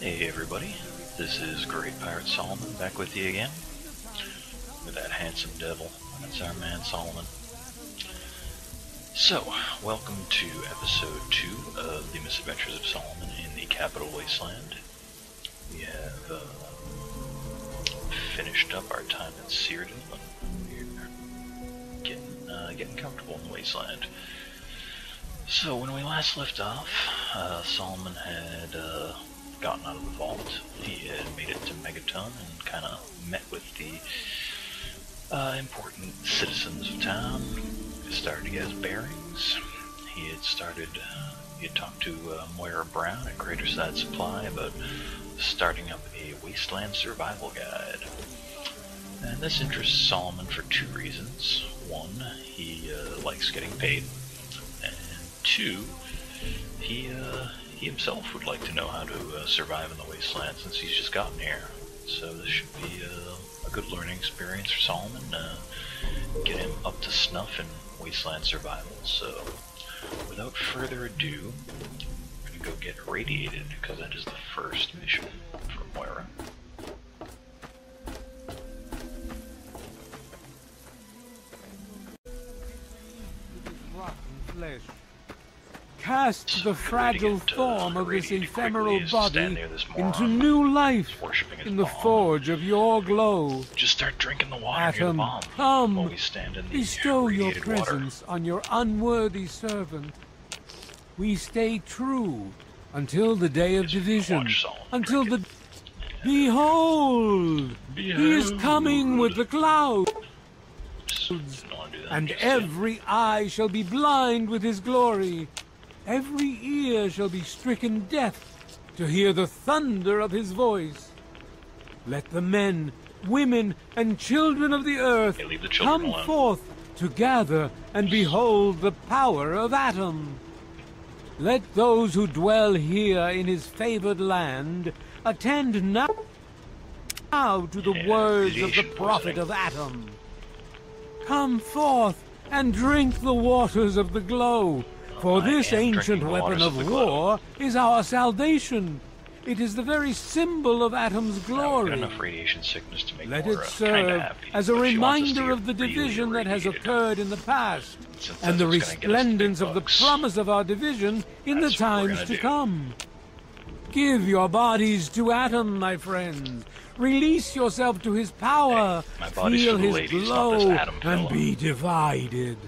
Hey everybody, this is Great Pirate Solomon back with you again. With that handsome devil. That's our man Solomon. So, welcome to episode 2 of The Misadventures of Solomon in the Capital Wasteland. We have uh, finished up our time in Cyrodiil and we're getting, uh, getting comfortable in the wasteland. So when we last left off, uh, Solomon had uh, gotten out of the vault. He had made it to Megaton and kind of met with the uh, important citizens of town. Started to get his bearings. He had started, uh, he had talked to uh, Moira Brown at Craterside Supply about starting up a wasteland survival guide. And this interests Solomon for two reasons. One, he uh, likes getting paid. And two, he uh, he himself would like to know how to uh, survive in the wasteland since he's just gotten here. So this should be uh, a good learning experience for Solomon. Uh, get him up to snuff in wasteland survival. So without further ado, we're gonna go get irradiated because that is the first mission for Moira. flesh. Cast the fragile uh, form of this ephemeral quickly as stand body this into new life He's worshipping his in the bomb. forge of your glow. Just start drinking the water near the Atom, come, we stand in the Bestow your water. presence on your unworthy servant. We stay true until the day of division. Until the. drink Behold! He is coming with the clouds. Oops, didn't want to do that And every eye shall be blind with his glory. Every ear shall be stricken deaf to hear the thunder of his voice. Let the men, women, and children of the earth leave the come alone. forth to gather and behold the power of Atom. Let those who dwell here in his favored land attend now, now to the Yeah, words of the prophet of Atom. Come forth and drink the waters of the glow, for this ancient weapon of war is our salvation. It is the very symbol of Atom's glory. enough radiation sickness to make Let it serve happy, as a but she wants us to reminder of the division that has occurred in the past, and the that's what's gonna get us the big resplendence of the promise of our division in That's the times gonna do. come. Give your bodies to Atom, my friends. Release yourself to his power. Hey, Feel his ladies, glow and be divided.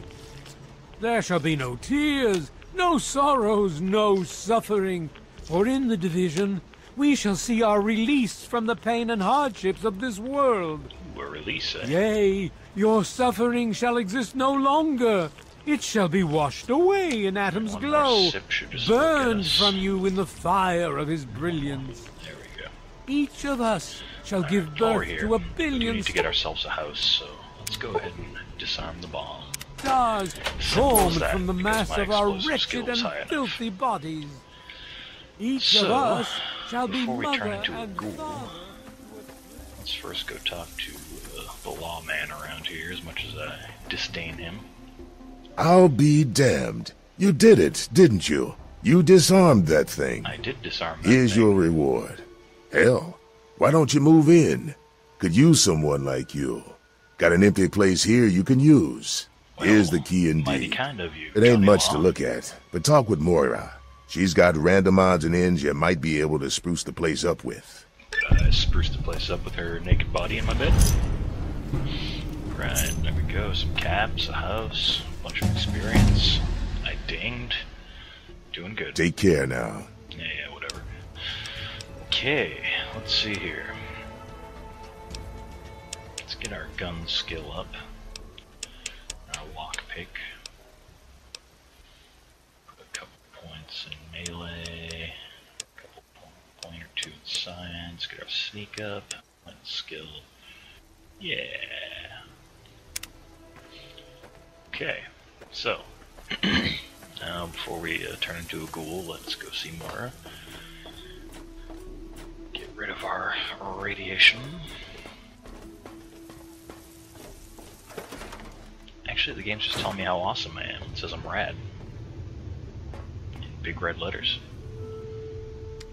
There shall be no tears, no sorrows, no suffering. For in the division, we shall see our release from the pain and hardships of this world. We're releasing. Eh? Yea, your suffering shall exist no longer. It shall be washed away in Atom's One glow, sip should just look at burned from you in the fire of his brilliance. There we go. Each of us shall give While we're birth to a billion... we need to get ourselves a house, so let's go ahead and disarm the bomb. Stars Simple formed that, from the mass my of our explosive wretched and is filthy bodies. Each So, of us shall be before we mother turn into a and ghoul, father. Let's first go talk to uh, the lawman around here, as much as I disdain him. I'll be damned. You did it, didn't you? You disarmed that thing. I did disarm that Here's thing. your reward. Hell, why don't you move in? Could use someone like you. Got an empty place here you can use. Here's the key indeed. kind of you. It ain't much to look at, but talk with Moira. She's got random odds and ends you might be able to spruce the place up with. I spruce the place up with her naked body in my bed? Right, there we go. Some caps, a house, a bunch of experience. I dinged. Doing good. Take care now. Yeah, yeah, whatever. Okay, let's see here. Let's get our gun skill up. Lockpick. Put a couple points in melee. A couple po- point or two in science. Get our sneak up. one skill. Yeah. Okay, so now before we uh, turn into a ghoul, let's go see Moira. Get rid of our radiation. Actually, the game's just telling me how awesome I am. It says I'm rad. In big red letters.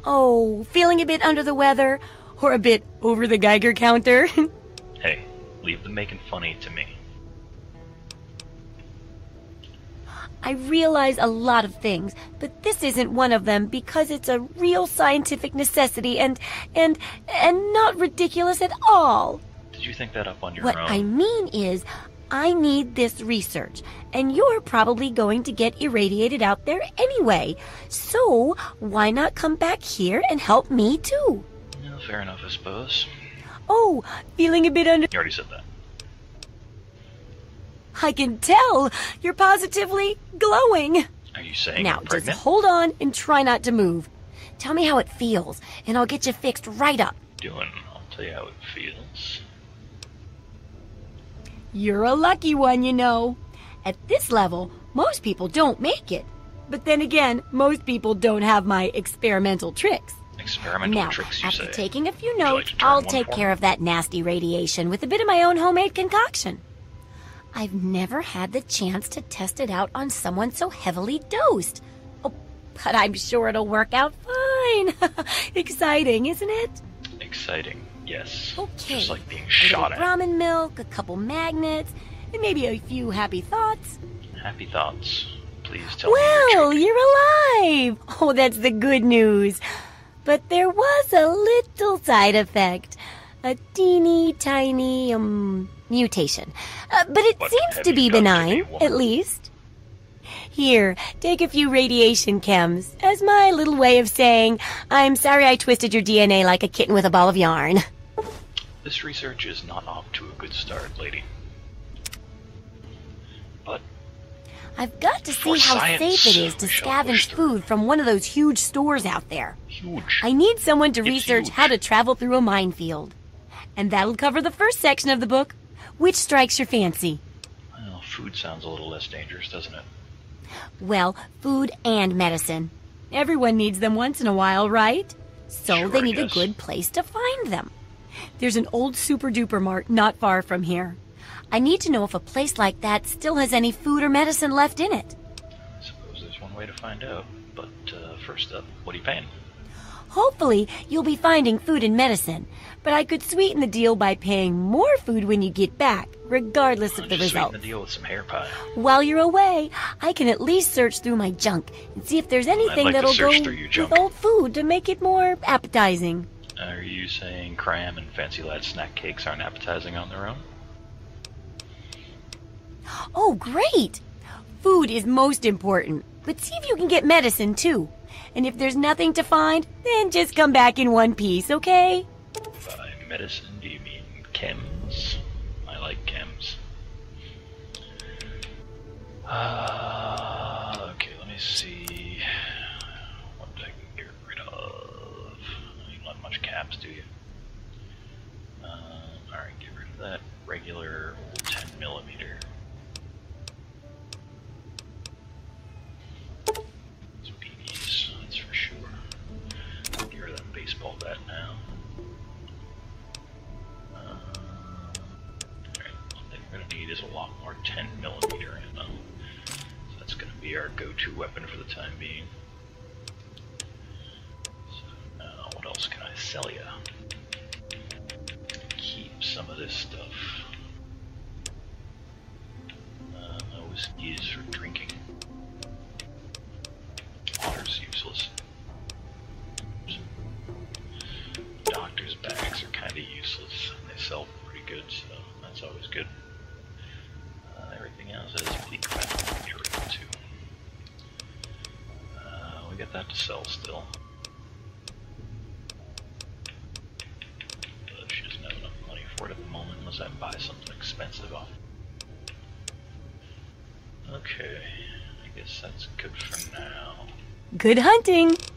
Oh, feeling a bit under the weather? Or a bit over the Geiger counter? Hey, leave the making funny to me. I realize a lot of things, but this isn't one of them because it's a real scientific necessity and and and not ridiculous at all. Did you think that up on your What own? I mean is I need this research, and you're probably going to get irradiated out there anyway. So, why not come back here and help me too? Yeah, fair enough, I suppose. Oh, feeling a bit under You already said that. I can tell you're positively glowing. Are you saying Now, you're just hold on and try not to move. Tell me how it feels, and I'll get you fixed right up. Doing. I'll tell you how it feels. You're a lucky one, you know. At this level, most people don't make it. But then again, most people don't have my experimental tricks. Experimental now, tricks, you after say. taking a few you like notes, I'll take for care of that nasty radiation with a bit of my own homemade concoction. I've never had the chance to test it out on someone so heavily dosed. Oh, but I'm sure it'll work out fine. Exciting, isn't it? Exciting, yes. Okay. Just like being shot at. brahmin milk, a couple magnets, and maybe a few happy thoughts. Happy thoughts. Please tell me your Well, you're alive! Oh, that's the good news. But there was a little side effect. A teeny tiny, um, mutation. Uh, but it What seems to be done to benign, at least. Here, take a few radiation chems as my little way of saying, I'm sorry I twisted your DNA like a kitten with a ball of yarn. This research is not off to a good start, lady. But I've got to see how safe it is to we shall push scavenge food from one of those huge stores out there. huge. I need someone to It's research huge. how to travel through a minefield. And that'll cover the first section of the book. Which strikes your fancy? Well, food sounds a little less dangerous, doesn't it? Well, food and medicine. Everyone needs them once in a while, right? So Sure, they need a good place to find them. There's an old super duper mart not far from here. I need to know if a place like that still has any food or medicine left in it. I suppose there's one way to find out. But uh, first up, what are you paying? Hopefully, you'll be finding food and medicine, but I could sweeten the deal by paying more food when you get back, regardless of the Just sweeten result. the deal with some hair pie. While you're away, I can at least search through my junk and see if there's anything like that'll go with old food to make it more appetizing. Are you saying cram and fancy lad snack cakes aren't appetizing on their own? Oh, great! Food is most important, but see if you can get medicine too. And if there's nothing to find, then just come back in one piece, okay? By medicine, do you mean chems? I like chems. Uh, okay, let me see what I can get rid of. You don't have much caps, do you? Um, Alright, get rid of that regular old 10 millimeter. Those BBs, that's for sure. Get rid of that baseball bat now. Uh, Alright, one thing we're gonna need is a lot more 10 millimeter ammo. So that's gonna be our go-to weapon for the time being. So now, what else can I sell ya? Keep some of this stuff. Uh, no whiskey is for drinking. Good hunting!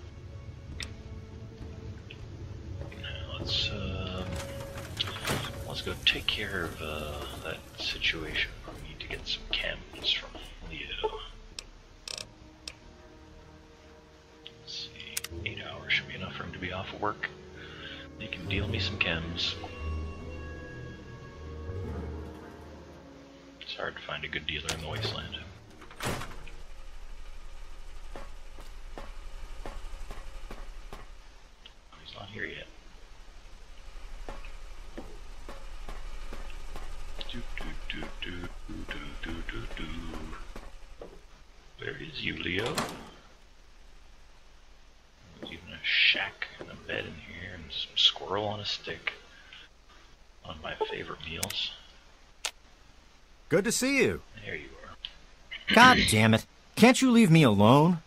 Good to see you. There you are. God damn it. Can't you leave me alone?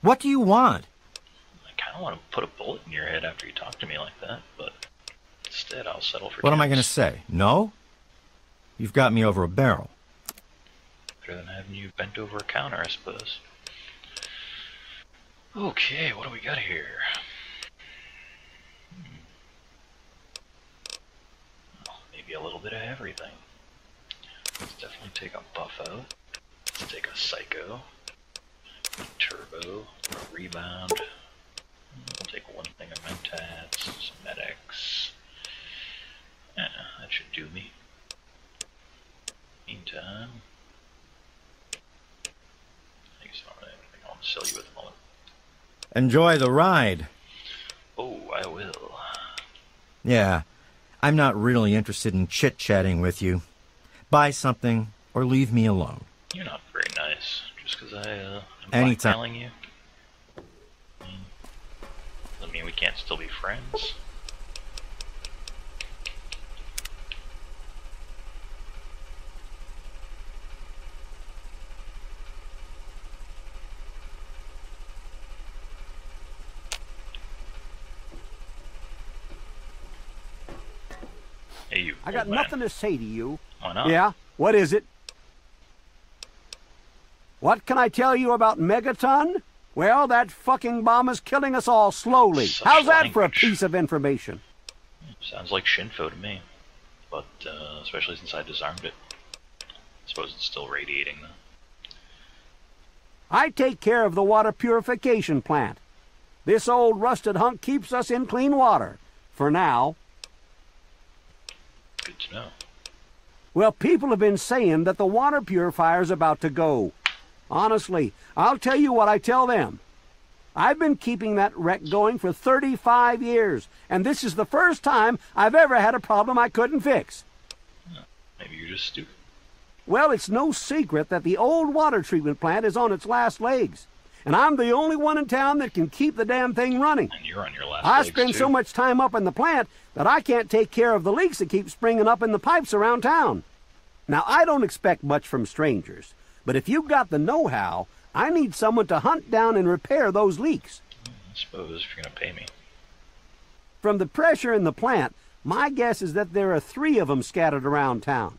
What do you want? I kind of want to put a bullet in your head after you talk to me like that, but instead I'll settle for What am I going to say? No? You've got me over a barrel. Better than having you bent over a counter, I suppose. Okay, what do we got here? Hmm. Well, maybe a little bit of everything. Let's definitely take a Buffout. Let's take a psycho. Turbo. A rebound. We'll take one thing of mentats. Some Med-X. Yeah, that should do me. Meantime, I guess I don't have anything I want to sell you at the moment. Enjoy the ride. Oh, I will. Yeah, I'm not really interested in chit chatting with you. Buy something or leave me alone. You're not very nice. Just because I, uh, am Anytime. blackmailing you. I mean we can't still be friends. Hey, you. I got man. nothing to say to you. Why not? Yeah? What is it? What can I tell you about Megaton? Well, that fucking bomb is killing us all slowly. Such How's that for a piece of information? Sounds like Shinfo to me. But, uh, especially since I disarmed it. I suppose it's still radiating, though. I take care of the water purification plant. This old rusted hunk keeps us in clean water. For now. Good to know. Well, people have been saying that the water purifier's about to go. Honestly, I'll tell you what I tell them. I've been keeping that wreck going for 35 years, and this is the first time I've ever had a problem I couldn't fix. Maybe you're just stupid. Well, it's no secret that the old water treatment plant is on its last legs, and I'm the only one in town that can keep the damn thing running. And you're on your last legs. I spend too. so much time up in the plant that I can't take care of the leaks that keep springing up in the pipes around town. Now, I don't expect much from strangers, but if you've got the know-how, I need someone to hunt down and repair those leaks. I suppose, if you're going to pay me. From the pressure in the plant, my guess is that there are three of them scattered around town.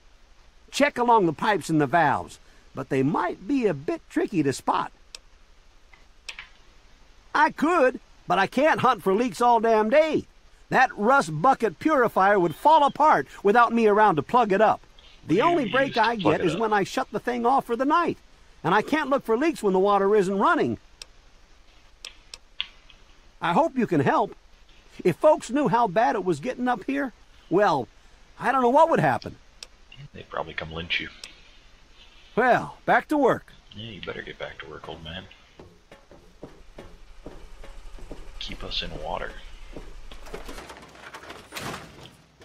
Check along the pipes and the valves, but they might be a bit tricky to spot. I could, but I can't hunt for leaks all damn day. That rust bucket purifier would fall apart without me around to plug it up. The only break I get is when I shut the thing off for the night, and I can't look for leaks when the water isn't running. I hope you can help. If folks knew how bad it was getting up here, well, I don't know what would happen. They'd probably come lynch you. Well, back to work. Yeah, you better get back to work, old man. Keep us in water.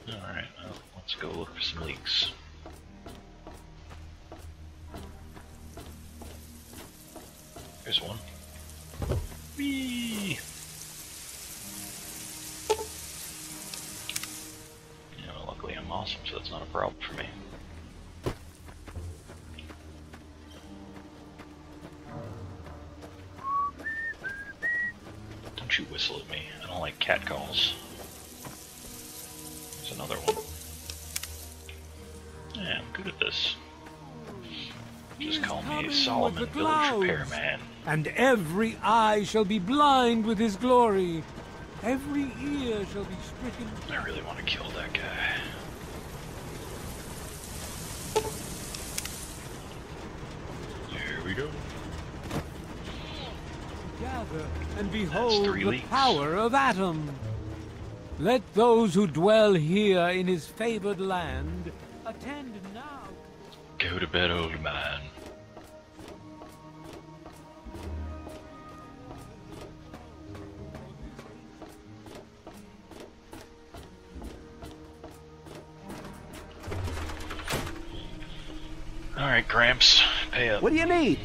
Alright, well, let's go look for some leaks. There's one. Whee! Yeah, well, luckily I'm awesome, so that's not a problem for me. Don't you whistle at me. I don't like cat calls. There's another one. Yeah, I'm good at this. Just call me Solomon Village. Repairman. And every eye shall be blind with his glory. Every ear shall be stricken. I really want to kill that guy. Here we go. Gather and behold the leaks. power of Atom. Let those who dwell here in his favored land attend now. Go to bed, old man. Alright, Gramps, pay up. What do you need?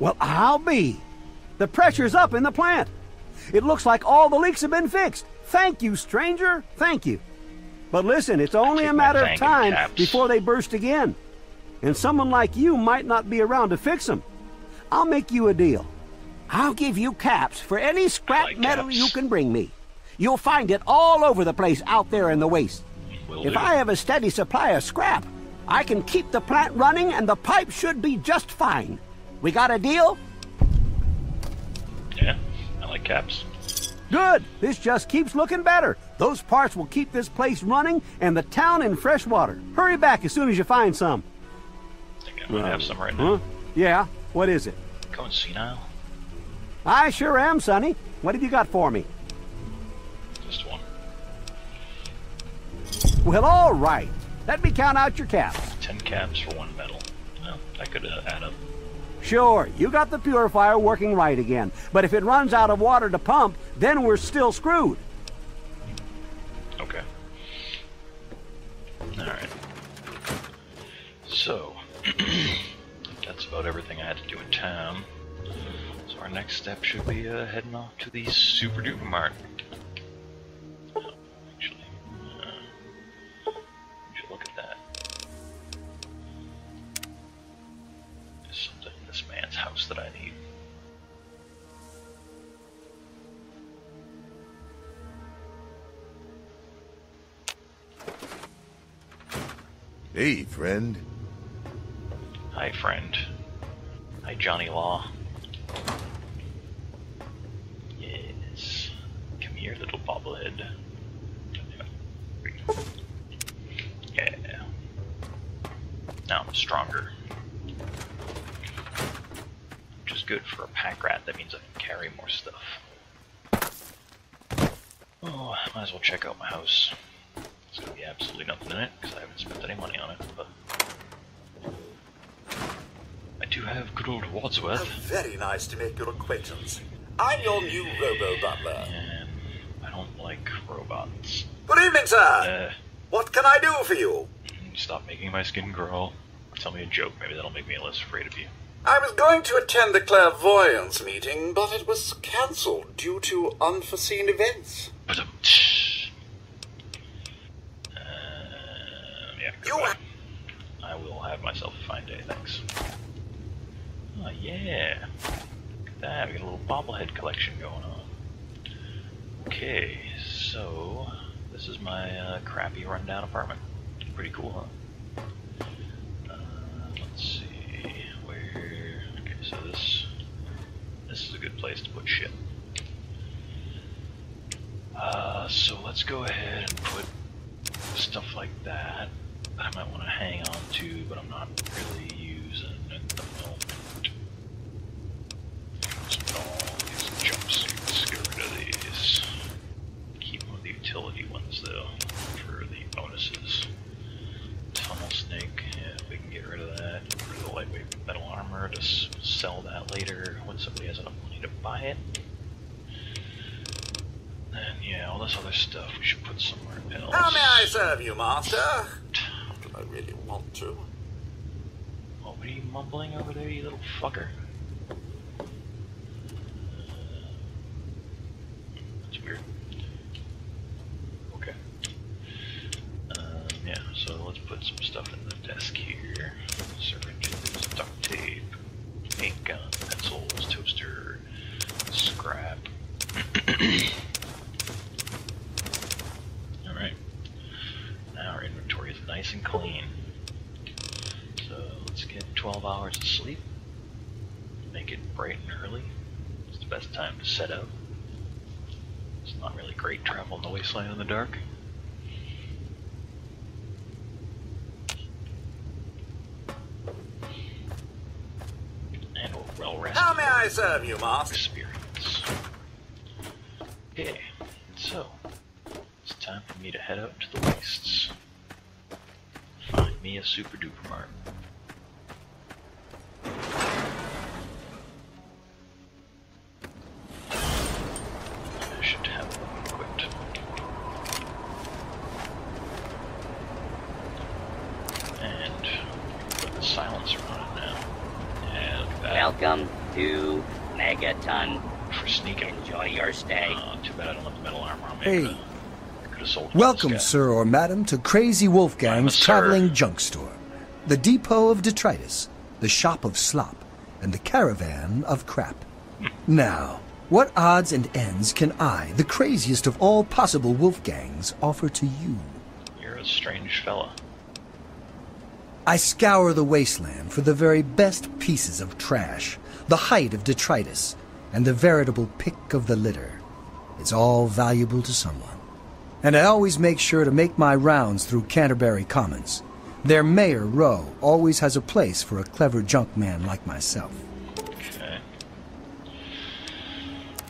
Well, I'll be. The pressure's up in the plant. It looks like all the leaks have been fixed. Thank you, stranger. Thank you. But listen, it's only a matter of time Caps. before they burst again. And someone like you might not be around to fix them. I'll make you a deal. I'll give you caps for any scrap like metal caps. you can bring me. You'll find it all over the place out there in the waste. Will If do. I have a steady supply of scrap, I can keep the plant running and the pipe should be just fine. We got a deal? Yeah, I like caps. Good. This just keeps looking better. Those parts will keep this place running and the town in fresh water. Hurry back as soon as you find some. I think I might have some right now. Yeah? What is it? Going senile? I sure am, Sonny. What have you got for me? Well, all right. Let me count out your caps. Ten caps for one metal. Well, that could uh, add up. Sure, you got the purifier working right again. But if it runs out of water to pump, then we're still screwed. Okay. Alright. So, that's about everything I had to do in town. So our next step should be uh, heading off to the Super Duper Mart. This that I need. Hey, friend. Hi, friend. Hi, Johnny Law. Yes. Come here, little bobblehead. Yeah. Now I'm stronger. Which is good for a pack rat. That means I can carry more stuff. Oh, might as well check out my house. There's gonna be absolutely nothing in it because I haven't spent any money on it. But I do have good old Wadsworth. Very nice to make your acquaintance. I'm your new robo butler. And I don't like robots. Good evening, sir. Uh, What can I do for you? stop making my skin grow. Tell me a joke, maybe that'll make me less afraid of you. I was going to attend the clairvoyance meeting, but it was cancelled due to unforeseen events. But um, uh, yeah, You-. I will have myself a fine day, thanks. Oh yeah, look at that. We got a little bobblehead collection going on. Okay, so this is my uh, crappy rundown apartment. Pretty cool, huh? Uh, let's see where. Okay, so this this is a good place to put shit. Uh, so let's go ahead and put stuff like that that I might want to hang on to, but I'm not really using at the moment. Let's all these jumpsuits, get rid of these. Keep them with the utility ones though, for the bonuses. Tunnel snake, yeah, we can get rid of that. Get rid of the lightweight metal armor to s- sell that later when somebody has enough money to buy it. And yeah, all this other stuff we should put somewhere else. How may I serve you, master? That I really want to. Oh, what were you mumbling over there, you little fucker? That's weird. Okay. Um, yeah, so let's put some stuff in the desk here. Alright. Now our inventory is nice and clean. So let's get 12 hours of sleep. Make it bright and early. It's the best time to set out. It's not really great travel in the wasteland in the dark. And we'll well rest How may I serve you, master? Okay, so it's time for me to head out to the wastes. Find me a super duper mart. Welcome, sir or madam, to Crazy Wolfgang's traveling junk store, the depot of detritus, the shop of slop, and the caravan of crap. now, what odds and ends can I, the craziest of all possible Wolfgangs, offer to you? You're a strange fella. I scour the wasteland for the very best pieces of trash, the height of detritus, and the veritable pick of the litter. It's all valuable to someone. And I always make sure to make my rounds through Canterbury Commons. Their mayor, Roe, always has a place for a clever junk man like myself. Okay.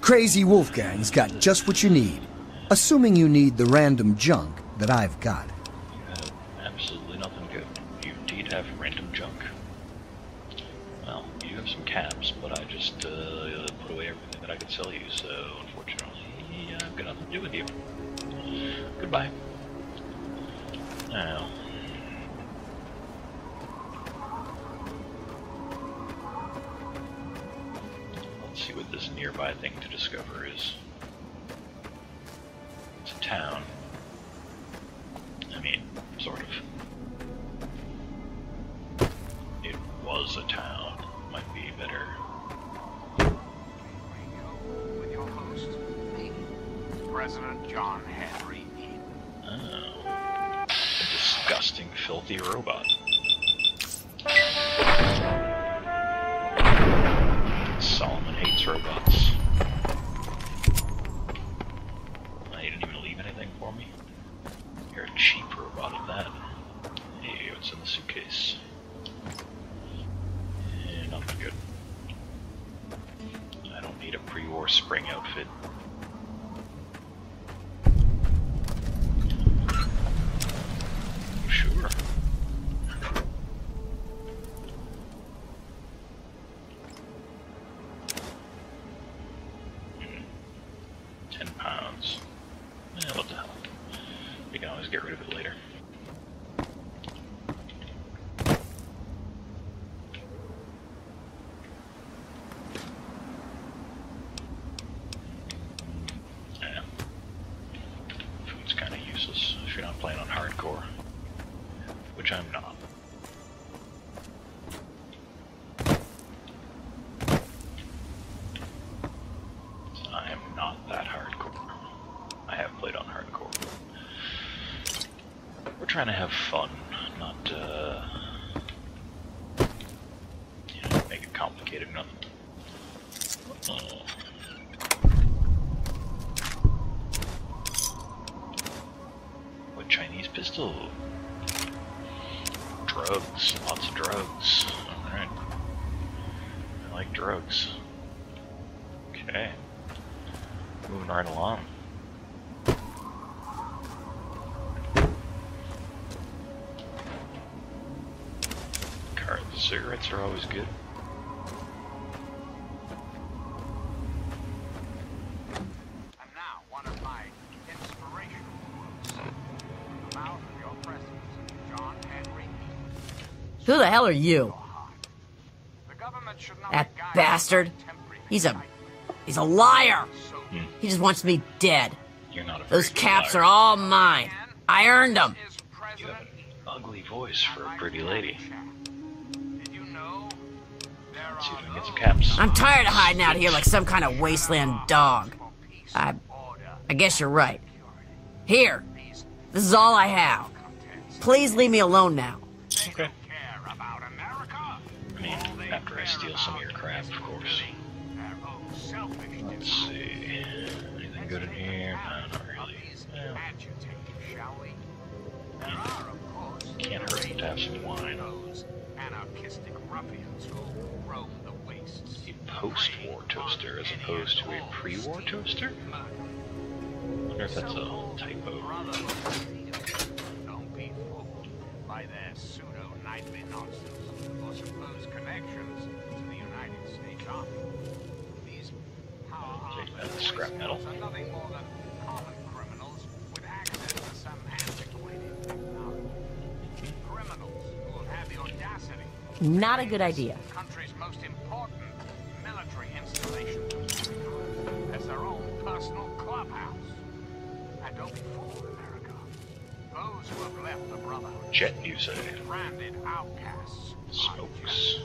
Crazy Wolfgang's got just what you need, assuming you need the random junk that I've got. You have absolutely nothing good. You indeed have random junk. Well, you have some caps, but I just uh, put away everything that I could sell you, so unfortunately, I've got nothing to do with you. Goodbye. Now. Let's see what this nearby thing to discover is. It's a town. I mean, sort of. It was a town. Might be better. President John Henry. A disgusting, filthy robot. Solomon hates robots. Oh, you didn't even leave anything for me? You're a cheap robot at that. Hey, what's in the suitcase? Eh, nothing good. I don't need a pre-war spring outfit. Sure. Hmm. Ten pounds. Eh, what the hell? We can always get rid of it later. Yeah. Food's kind of useless if you're not playing on hardcore. Which I'm not. I am not that hardcore. I have played on hardcore. We're trying to have fun, not, uh. You know, make it complicated enough. Oh. What Chinese pistol? Drugs, lots of drugs. Alright. I like drugs. Okay. Moving right along. President, are always good. Who the hell are you? The government should not That bastard. He's a he's a liar. Hmm. He just wants me dead. You're not a Those caps liar. are all mine. I earned them. You have an ugly voice for a pretty lady. See if are can get some caps. I'm tired of hiding out here like some kind of wasteland dog. I I guess you're right. Here. This is all I have. Please leave me alone now. Okay. don't care about America. I mean, after I steal some of your crap, of course. Their own selfish Let's see. Anything good in here? No, not really. Well, Agitators, shall we? There are, of course, can't hurt to have some wine. Post-war toaster as opposed to a pre-war toaster? I wonder if that's a typo. Fooled by their pseudo knightly nonsense Those who have left the Brotherhood Jet, say? branded outcasts. Smokes.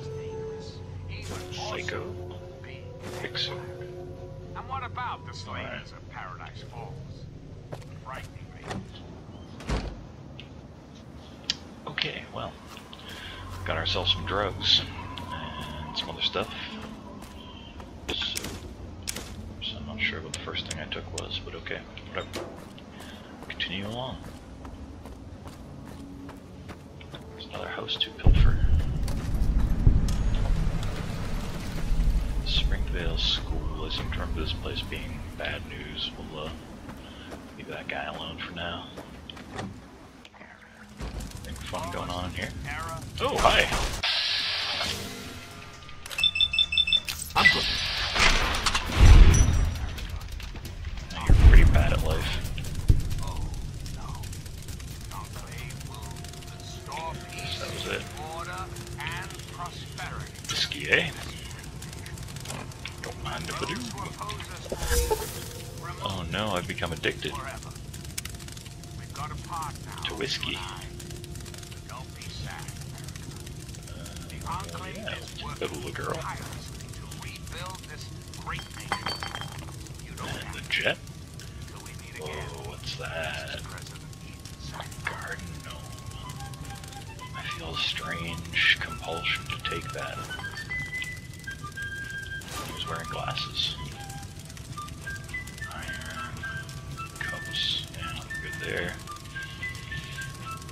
Psycho. Fixer. And what about the slavers of Paradise Falls? Frightening me. Okay, well, got ourselves some drugs and some other stuff. So, so I'm not sure what the first thing I took was, but okay, whatever. Continue along. There's another house to pilfer. Springvale School. I seem to remember this place being bad news. We'll uh, leave that guy alone for now. Anything fun going on here? Oh, hi. I'm good. Bad at life. That was it. Whiskey, eh? Don't mind if I do. Oh no, I've become addicted We've got a part now. to whiskey. Don't be sad. The Enclave yeah, little girl. to rebuild this great nation. You don't And the jet? What's that? Garden gnome. I feel a strange compulsion to take that. He was wearing glasses. Iron. Cups. Yeah, good there.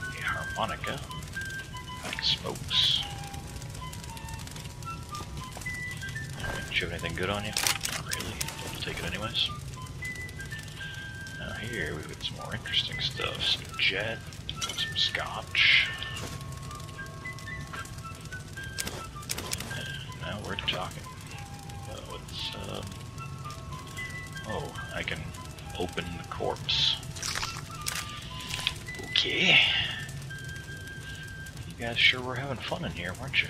A harmonica. Like smokes. Do you have anything good on you? Not really. We'll take it anyways. Here we've got some more interesting stuff. Some jet, some scotch. And now we're talking. Oh, it's um. Oh, I can open the corpse. Okay. You guys sure were having fun in here, weren't you?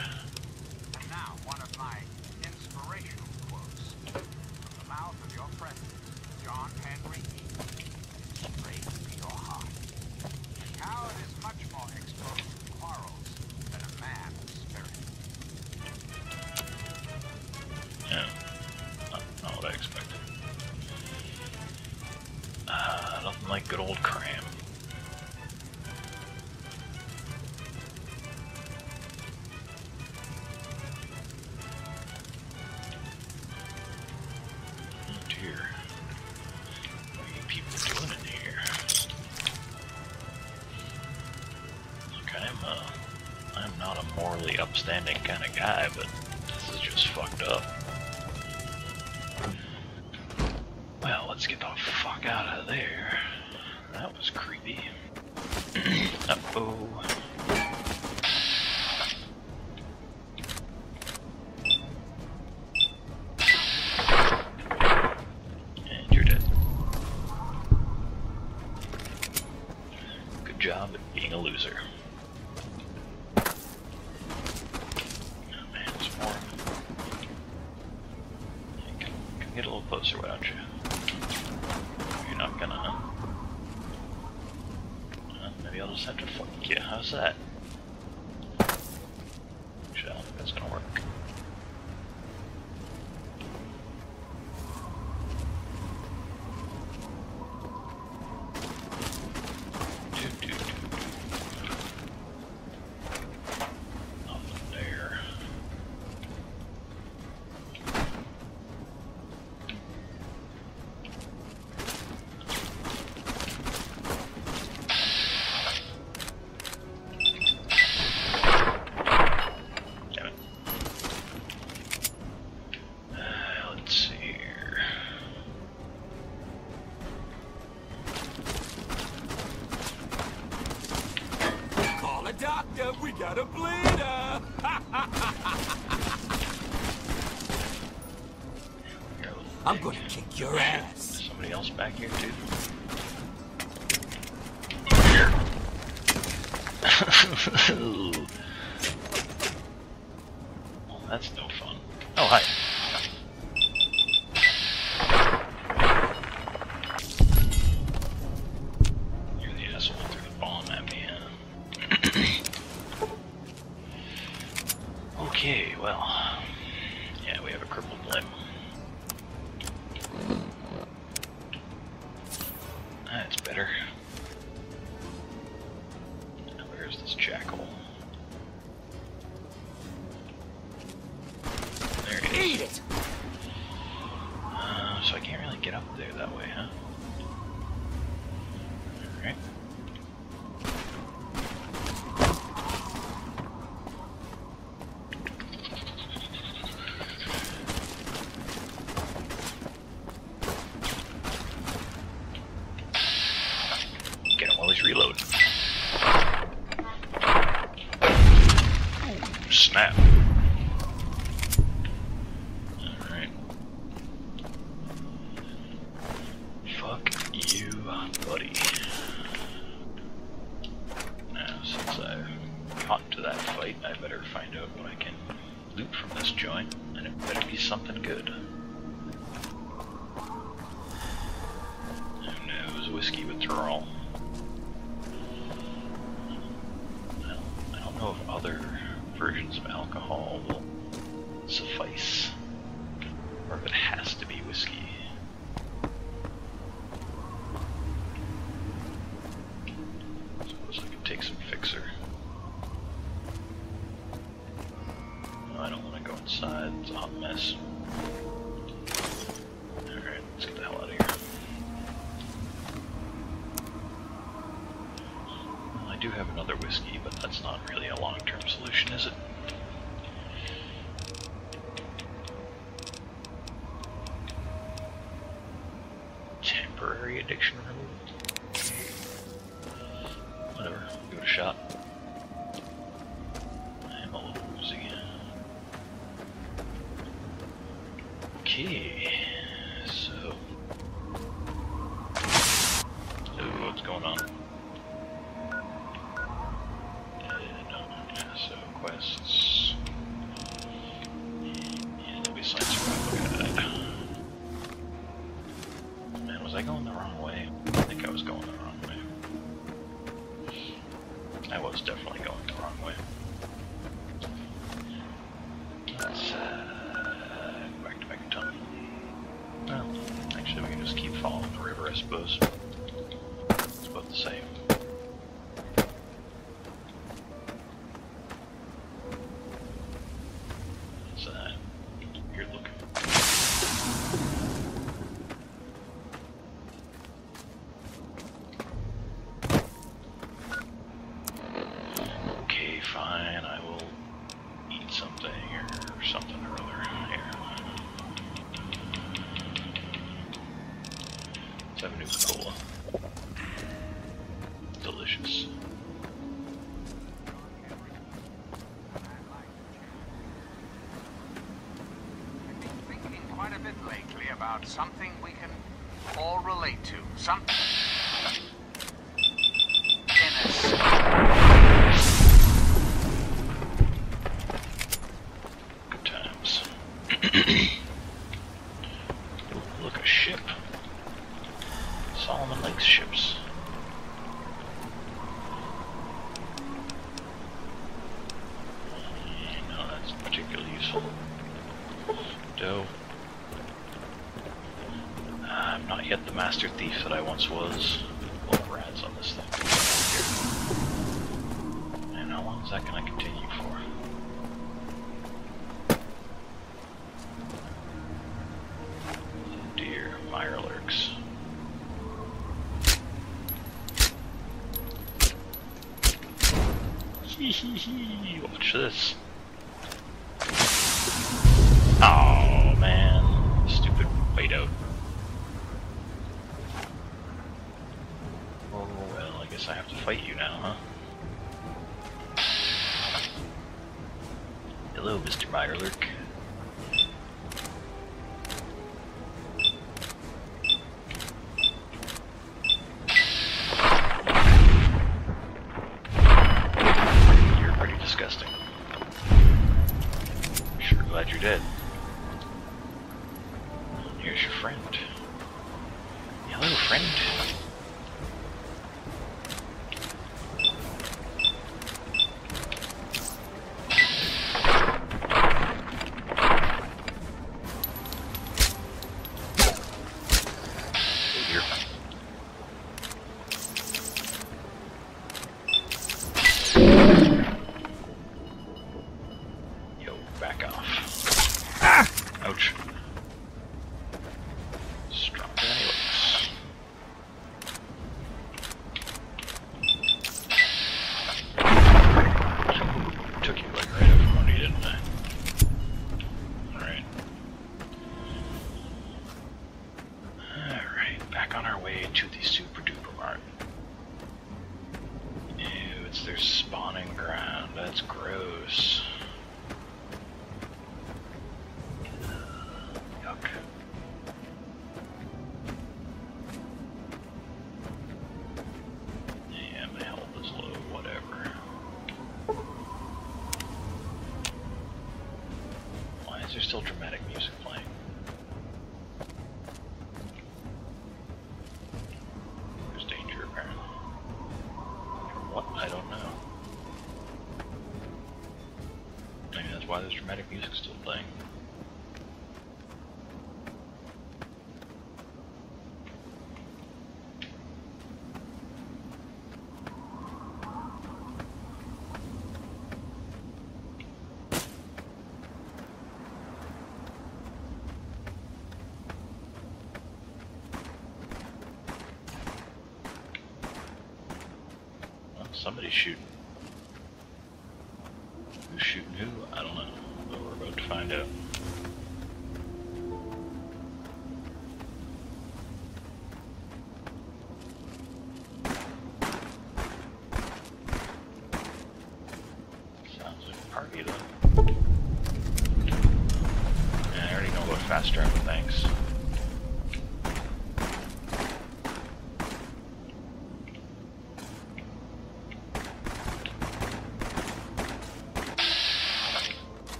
Job doctor, about something. master thief that I once was. Well, rats on this thing. And how long is that going to continue for? Dear Mirelurks. Hee hee hee, watch this. Oh. Schmeier, Luke. why there's dramatic music still playing. Somebody's shooting.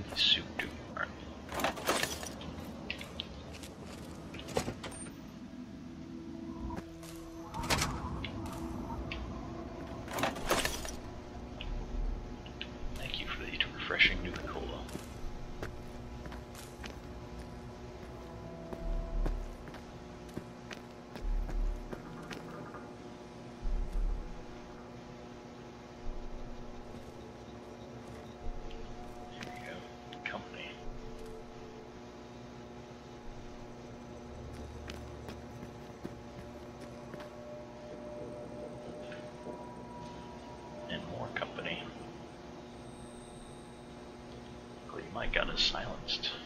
this. my gun is silenced.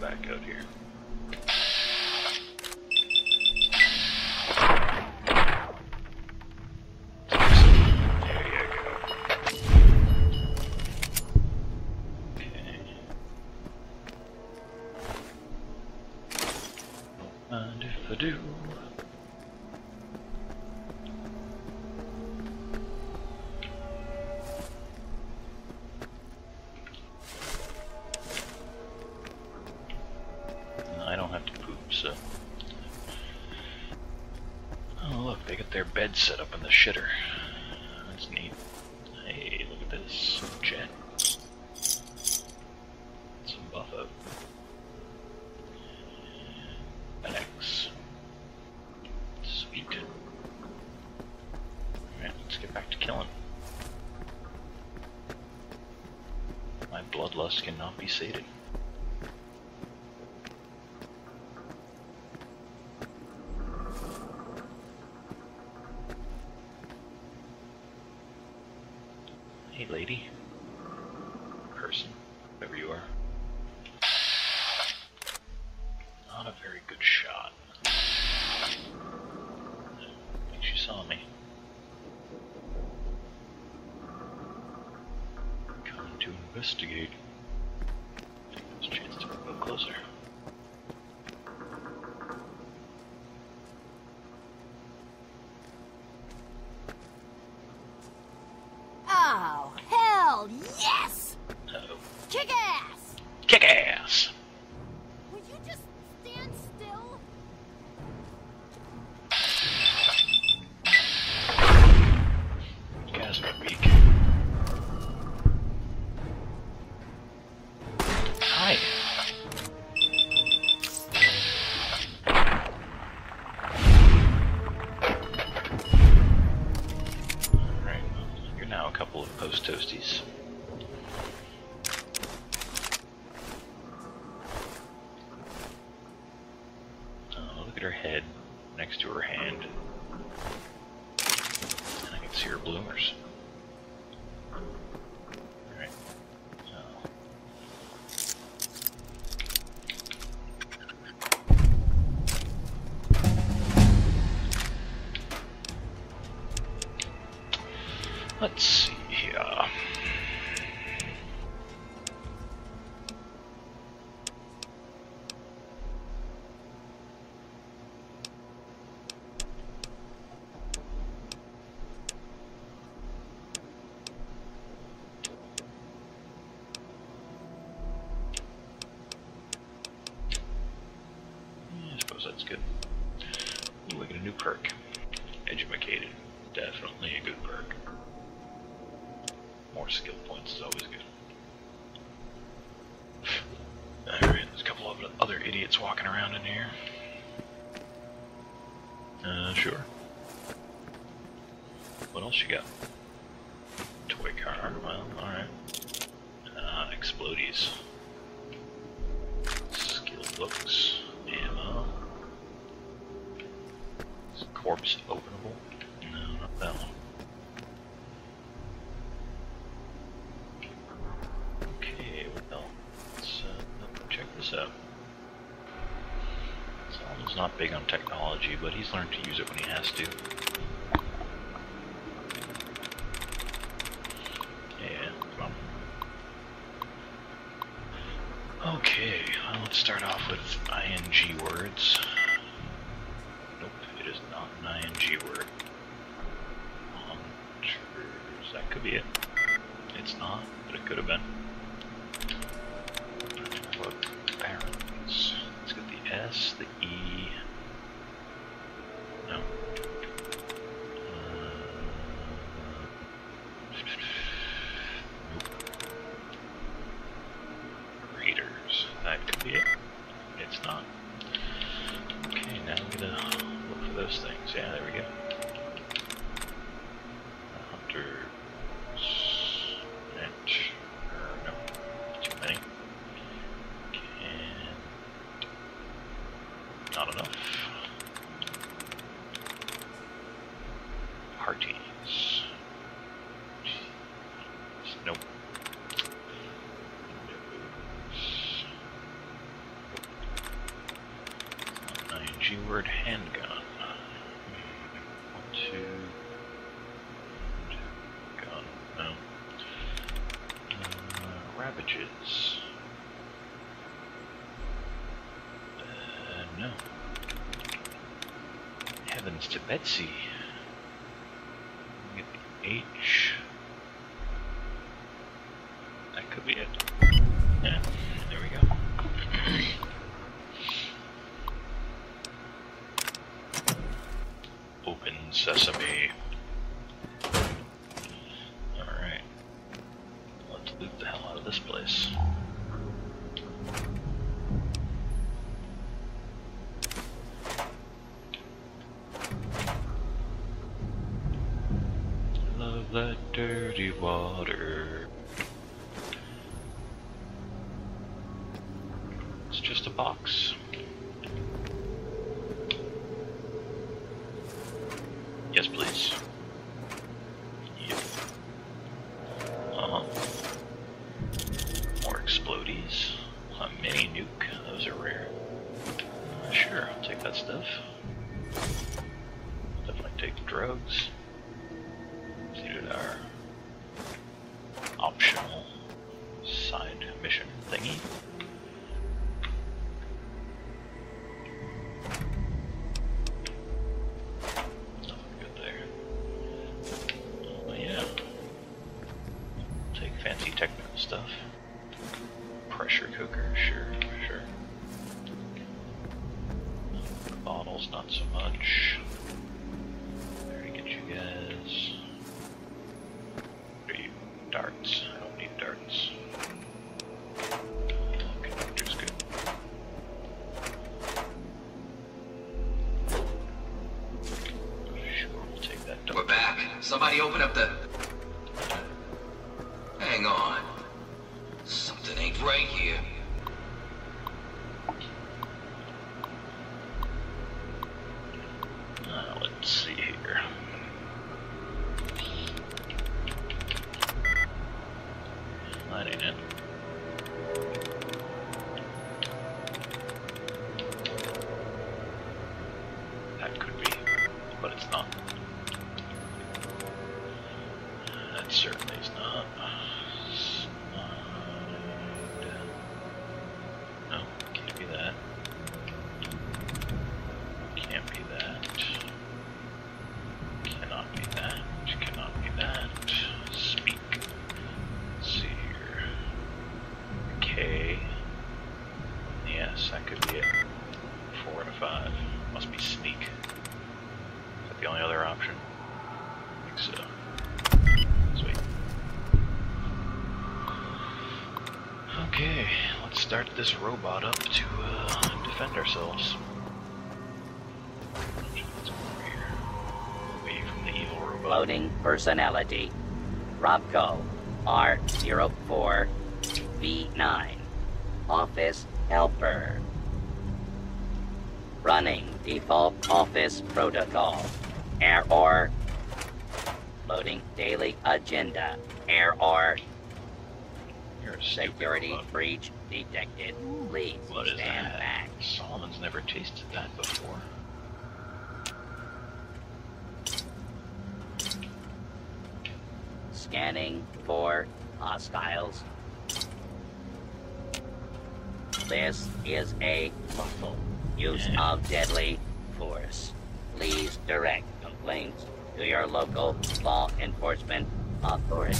back out here. get their bed set up in the shitter. Hey, lady. Person, whoever you are. That's good. Ooh, I get a new perk. Edumacated. Definitely a good perk. More skill points is always good. Alright, there's a couple of other idiots walking around in here. Uh, sure. What else you got? but he's learned to use it when he has to. Two-word handgun. Two, gun. No. Uh, ravages. Uh, no. Heavens to Betsy. Stuff. Pressure cooker, sure, sure. Bottles, not so much. There to get you guys. What are you? Darts. I don't need darts. Connector's good. Sure, we'll take that We're back. Somebody open up the. This robot up to uh, defend ourselves. Let's go over here. Away from the evil robot. Loading personality. Robco R04 V9. Office helper. Running default office protocol. Error. Loading daily agenda. Error. You're a stupid Security robot. breach detected. Hmm. Please What is stand that? back. Solomon's never tasted that before. Scanning for hostiles. This is a lawful use of deadly force. Please direct complaints to your local law enforcement authority.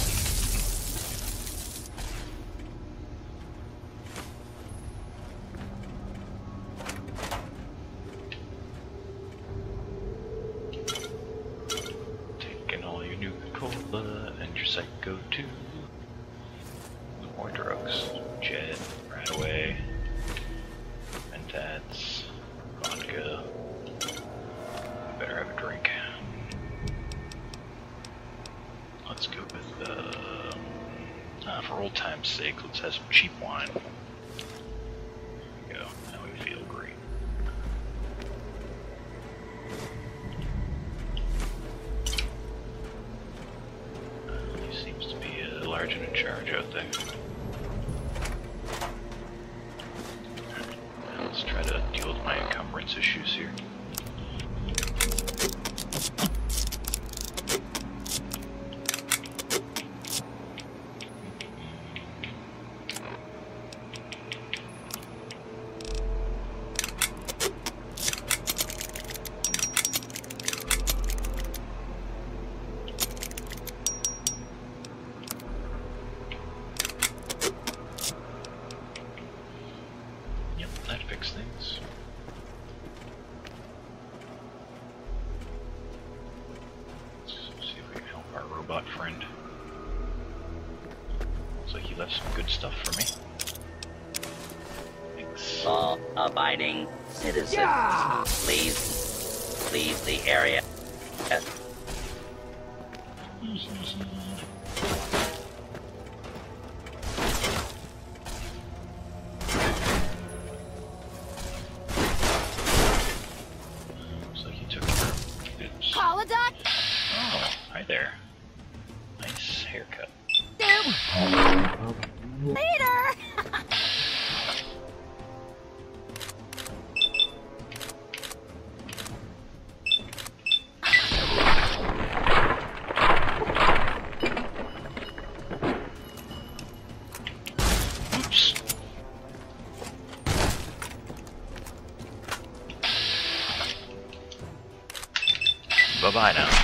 Bye now.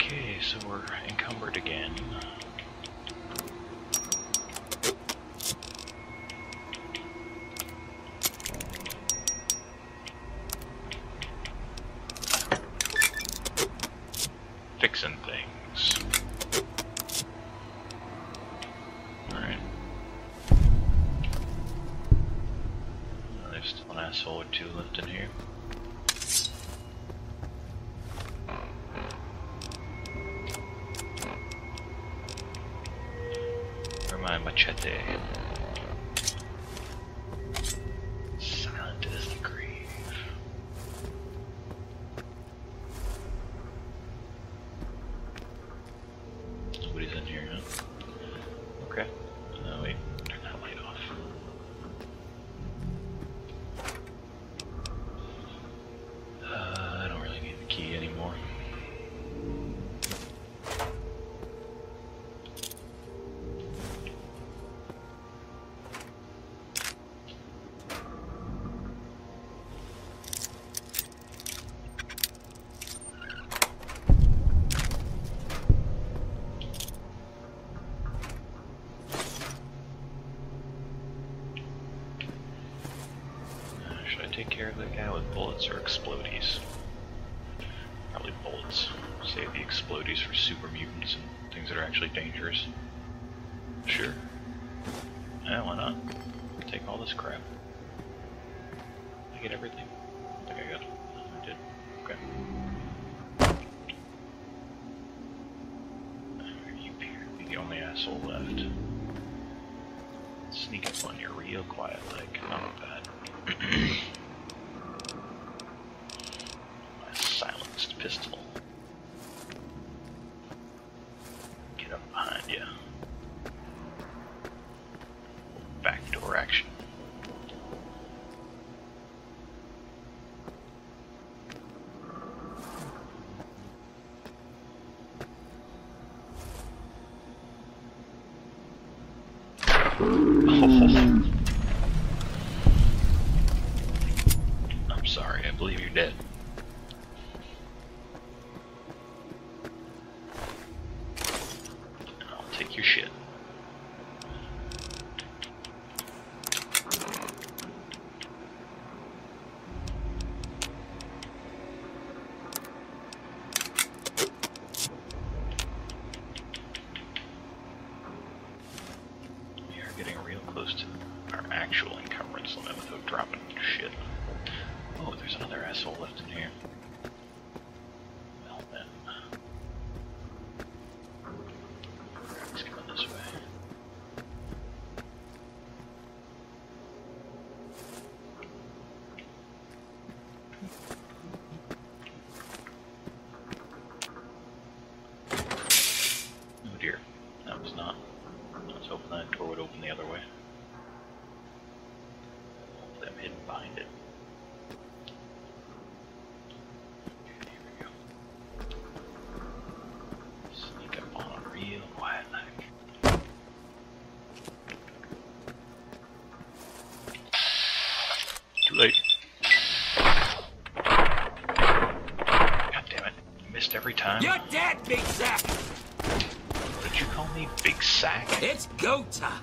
Okay, so we're encumbered again. of the guy with bullets or explodies? Probably bullets. Save the explodies for super mutants and things that are actually dangerous. time. You're dead, Big Sack! Did you call me? Big Sack? It's go time!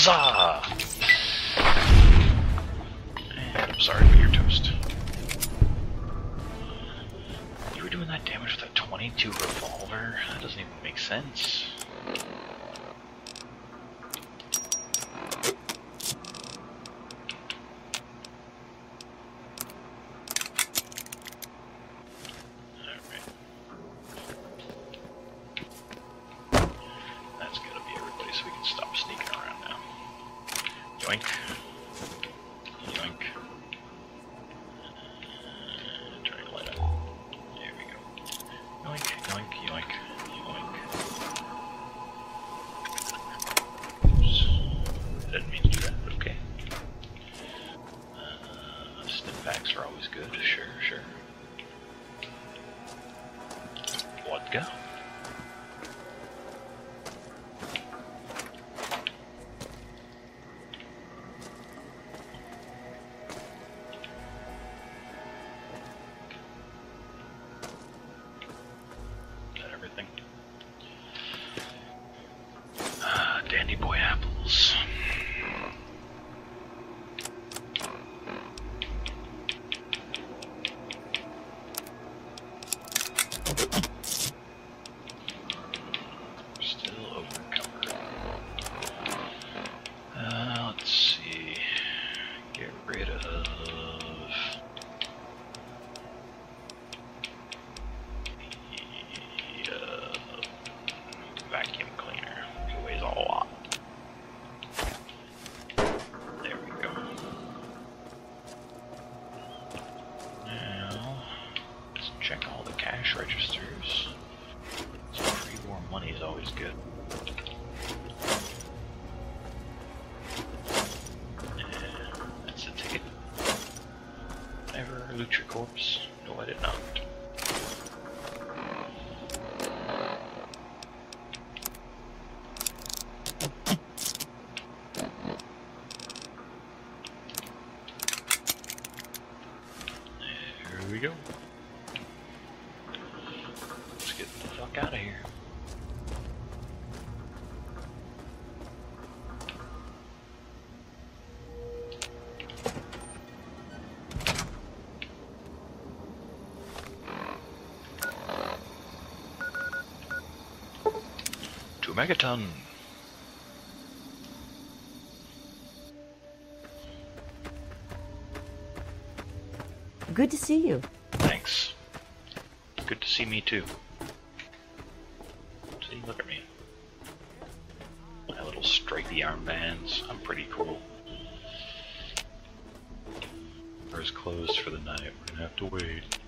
Huzzah! out of here. Two megaton. Good to see you. Thanks. Good to see me too. Closed for the night. We're gonna have to wait.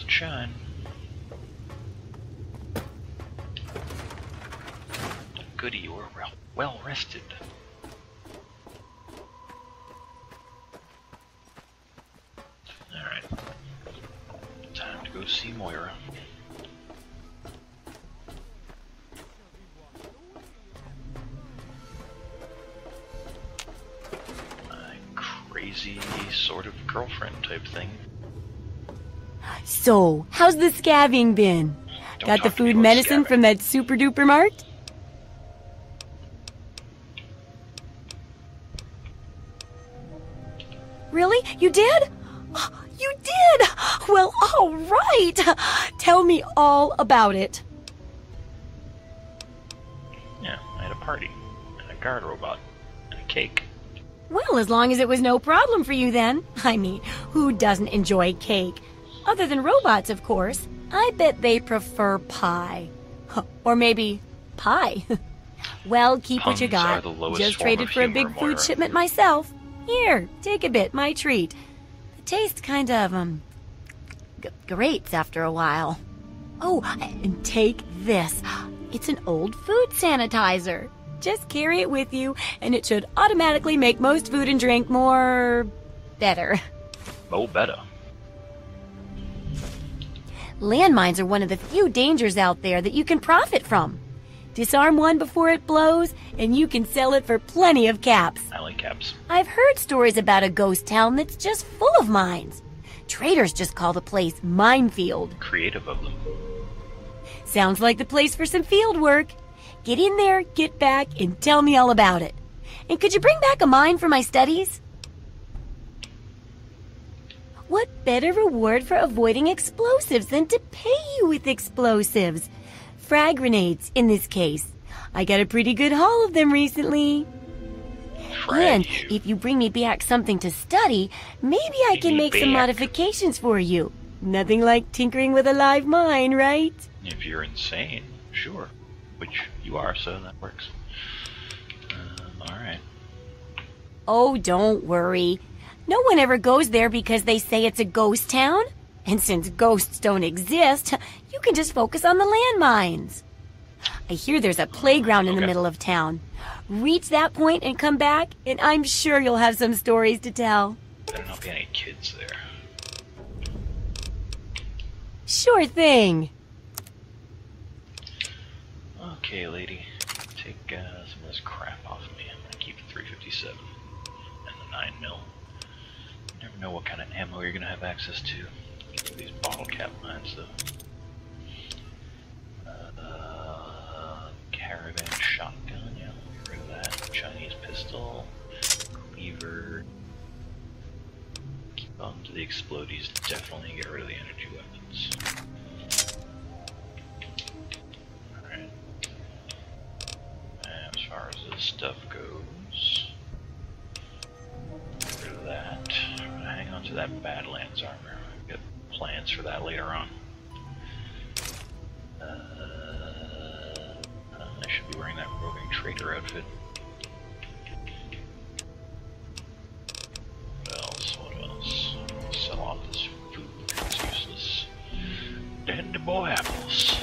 And shine. Goody, you well, well rested. So, how's the scabbing been? Got the food medicine from that super duper mart? Really? You did? You did! Well, all right! Tell me all about it. Yeah, I had a party, and a guard robot, and a cake. Well, as long as it was no problem for you then. I mean, who doesn't enjoy cake? Other than robots, of course. I bet they prefer pie. Or maybe pie. well, keep what you got. Just traded for a big food Moira. shipment myself. Here, take a bit, my treat. The taste kind of, um, grates after a while. Oh, and take this. It's an old food sanitizer. Just carry it with you, and it should automatically make most food and drink more. better. Oh, better. Landmines are one of the few dangers out there that you can profit from. Disarm one before it blows, and you can sell it for plenty of caps. I like caps. I've heard stories about a ghost town that's just full of mines. Traders just call the place Minefield. Creative of them. Sounds like the place for some field work. Get in there, get back, and tell me all about it. And could you bring back a mine for my studies? What better reward for avoiding explosives than to pay you with explosives? Frag grenades, in this case. I got a pretty good haul of them recently. and if you bring me back something to study, maybe I can make some modifications for you. Nothing like tinkering with a live mine, right? If you're insane, sure. Which you are, so that works. Um, alright. Oh, don't worry. No one ever goes there because they say it's a ghost town. And since ghosts don't exist, you can just focus on the landmines. I hear there's a playground in the middle of town. Reach that point and come back, and I'm sure you'll have some stories to tell. Better not be any kids there. Sure thing. Okay, lady. Take uh, some of this crap off of me. I'm gonna keep the 357 and the 9 mil. You never know what kind of ammo you're gonna have access to. These bottle cap mines, though. Uh, caravan shotgun, yeah, get rid of that. Chinese pistol, cleaver. Keep on to the explodies. Definitely get rid of the energy weapons. Alright. As far as this stuff goes, get rid of that. I'm gonna hang on to that Badlands armor. Get plans for that later on. Uh, I should be wearing that roving trader outfit. What? What else? Sell off this useless. And boy apples.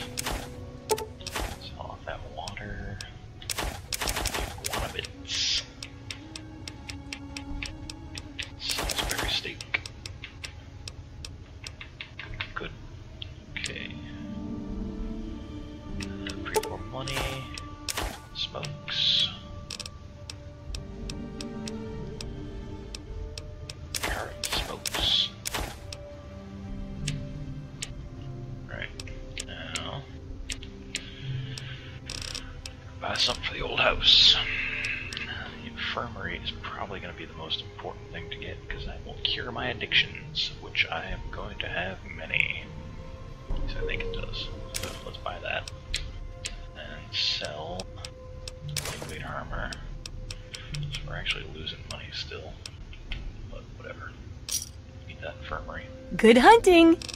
Good hunting.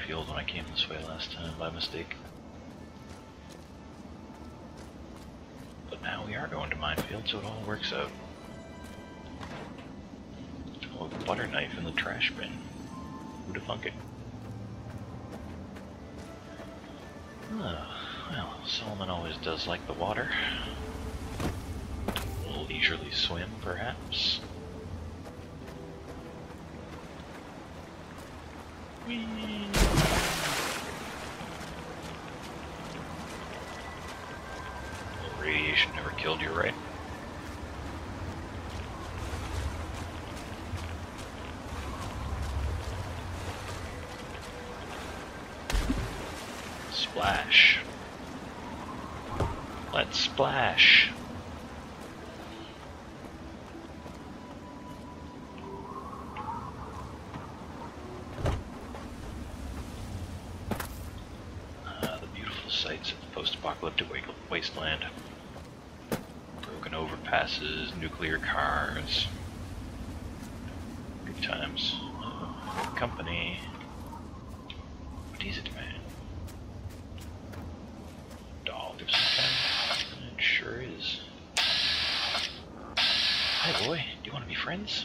Minefield when I came this way last time by mistake. But now we are going to Minefield, so it all works out. Oh, butter knife in the trash bin. Who'd have thunk it? Well, Solomon always does like the water. A little leisurely swim, perhaps. Radiation never killed you, right? Splash. Let's splash. Uh, the beautiful sights of the post-apocalyptic wa- wasteland. Broken overpasses, nuclear cars. Good times. Uh, good company. What is it, man? Dog of some kind? It sure is. Hi, boy. Do you want to be friends?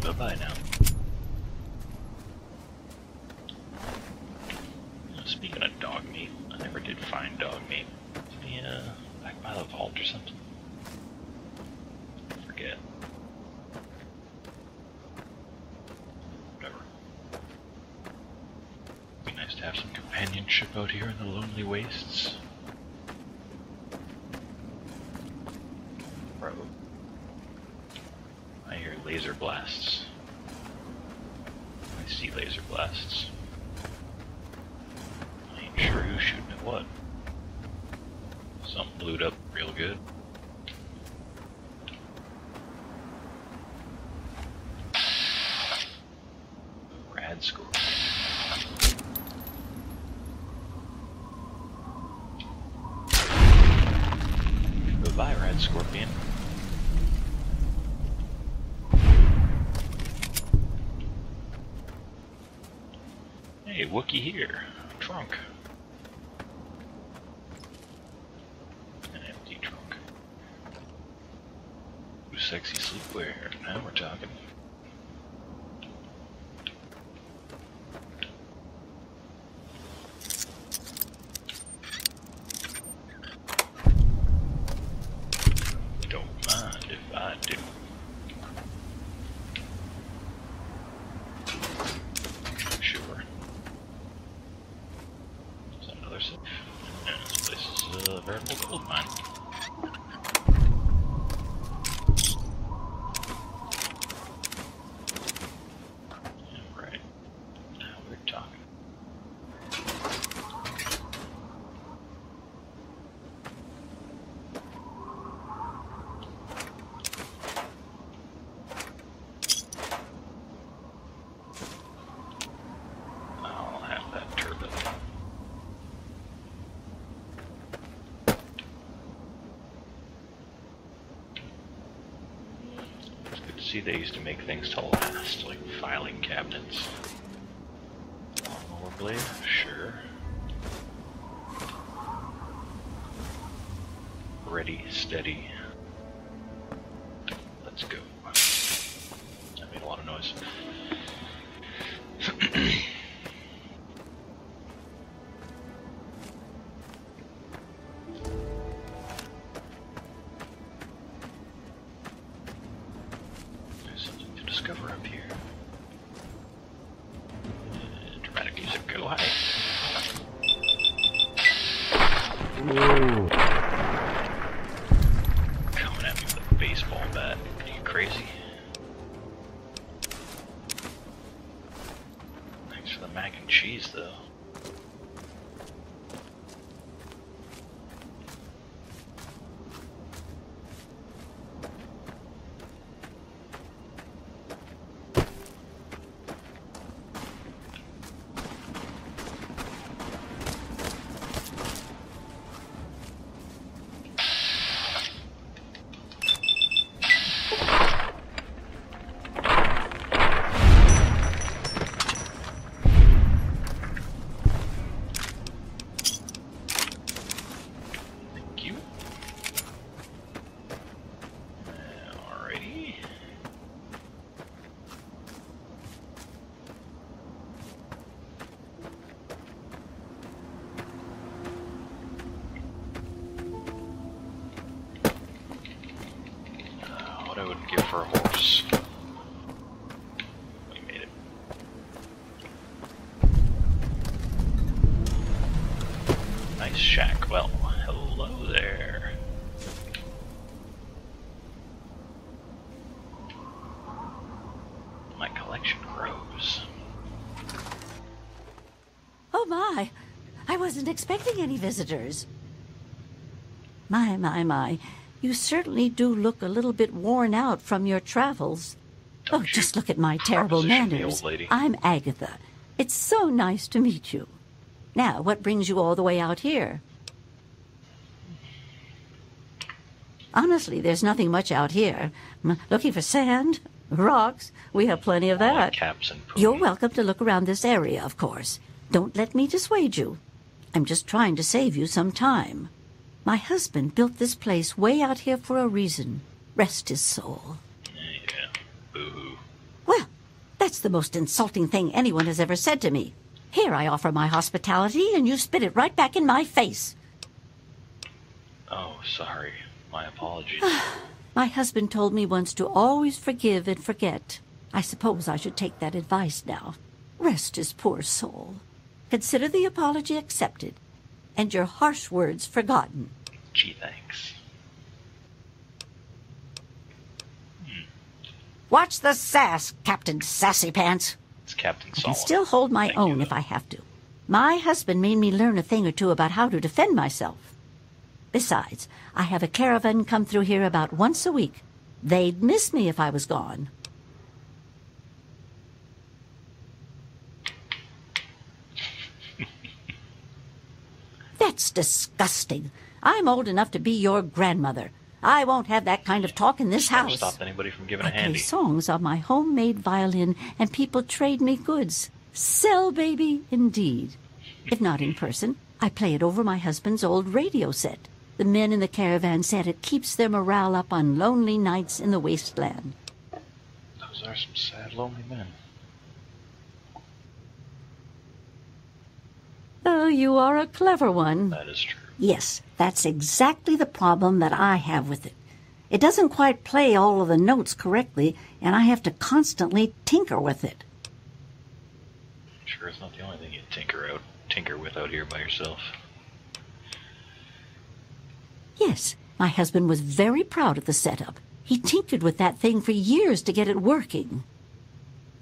Bye-bye now. Speaking of dog meat, I never did find dog meat. Is he, uh, back by the vault or something? I forget. Whatever. Be nice to have some companionship out here in the lonely wastes. Bro. I hear laser blasts. I see laser blasts. What? Something blew up real good. Rad score. Goodbye, Radscorpion. Hey, Wookie here. Trunk. An empty trunk. Ooh, sexy sleepwear. Now we're talking. Don't mind if I do. Sure. Is that another safe? Yeah, this place is a veritable gold mine. Yeah, right. Now we're talking. I'll have that turbo. It's good to see they used to make things to last, like filing cabinets. Lawnmower blade? Sure. Ready, steady. Shack. Well, hello there. My collection grows. Oh my, I wasn't expecting any visitors. My, my, my, you certainly do look a little bit worn out from your travels. oh, just look at my terrible manners. I'm Agatha. It's so nice to meet you. Now, what brings you all the way out here? Honestly, there's nothing much out here. Looking for sand, rocks, we have plenty of that. You're welcome to look around this area, of course. Don't let me dissuade you. I'm just trying to save you some time. My husband built this place way out here for a reason. Rest his soul. Boo-hoo. Well, that's the most insulting thing anyone has ever said to me. Here I offer my hospitality, and you spit it right back in my face. Oh, sorry. My apologies. My husband told me once to always forgive and forget. I suppose I should take that advice now. Rest his poor soul. Consider the apology accepted, and your harsh words forgotten. Gee, thanks. Hmm. Watch the sass, Captain Sassy Pants. It's Captain I can still hold my own if I have to. My husband made me learn a thing or two about how to defend myself. Besides, I have a caravan come through here about once a week. They'd miss me if I was gone. That's disgusting. I'm old enough to be your grandmother. I won't have that kind of talk in this house. stopped anybody from giving I a handy. play songs on my homemade violin, and people trade me goods. Sell, baby, indeed. If not in person, I play it over my husband's old radio set. The men in the caravan said it keeps their morale up on lonely nights in the wasteland. Those are some sad, lonely men. Oh, you are a clever one. That is true. Yes, that's exactly the problem that I have with it. It doesn't quite play all of the notes correctly, and I have to constantly tinker with it. Sure, it's not the only thing you tinker out, tinker with out here by yourself. Yes, my husband was very proud of the setup. He tinkered with that thing for years to get it working.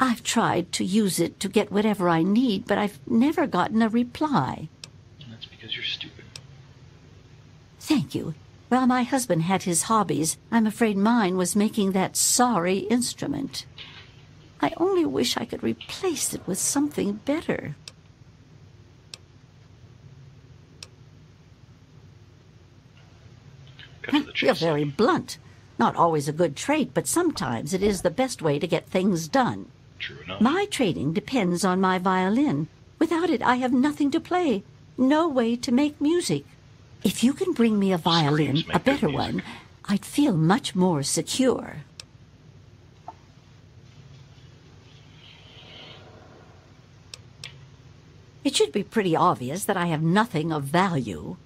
I've tried to use it to get whatever I need, but I've never gotten a reply. And that's because you're stupid. Thank you. Well, my husband had his hobbies. I'm afraid mine was making that sorry instrument. I only wish I could replace it with something better. Cut to the You're very blunt. Not always a good trait, but sometimes it is the best way to get things done. True enough. My trading depends on my violin. Without it, I have nothing to play, no way to make music. If you can bring me a violin, a better one, I'd feel much more secure. It should be pretty obvious that I have nothing of value.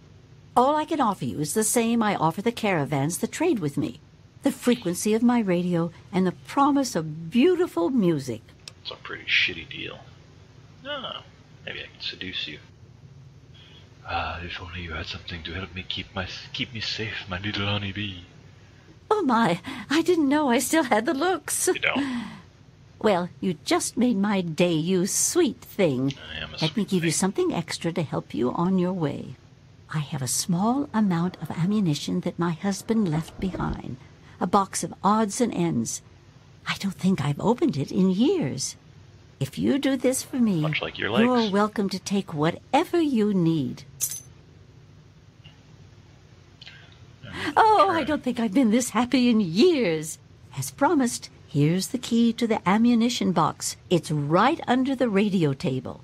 All I can offer you is the same I offer the caravans that trade with me the frequency of my radio and the promise of beautiful music. It's a pretty shitty deal. No, maybe I can seduce you. Ah, if only you had something to help me keep my keep me safe, my little honey bee. Oh my, I didn't know I still had the looks. You don't. Well, you just made my day, you sweet thing. I am a Let me sweet give you something extra to help you on your way. I have a small amount of ammunition that my husband left behind. A box of odds and ends. I don't think I've opened it in years. If you do this for me, Much like your you're welcome to take whatever you need. Oh, I don't think I've been this happy in years. As promised, here's the key to the ammunition box. It's right under the radio table.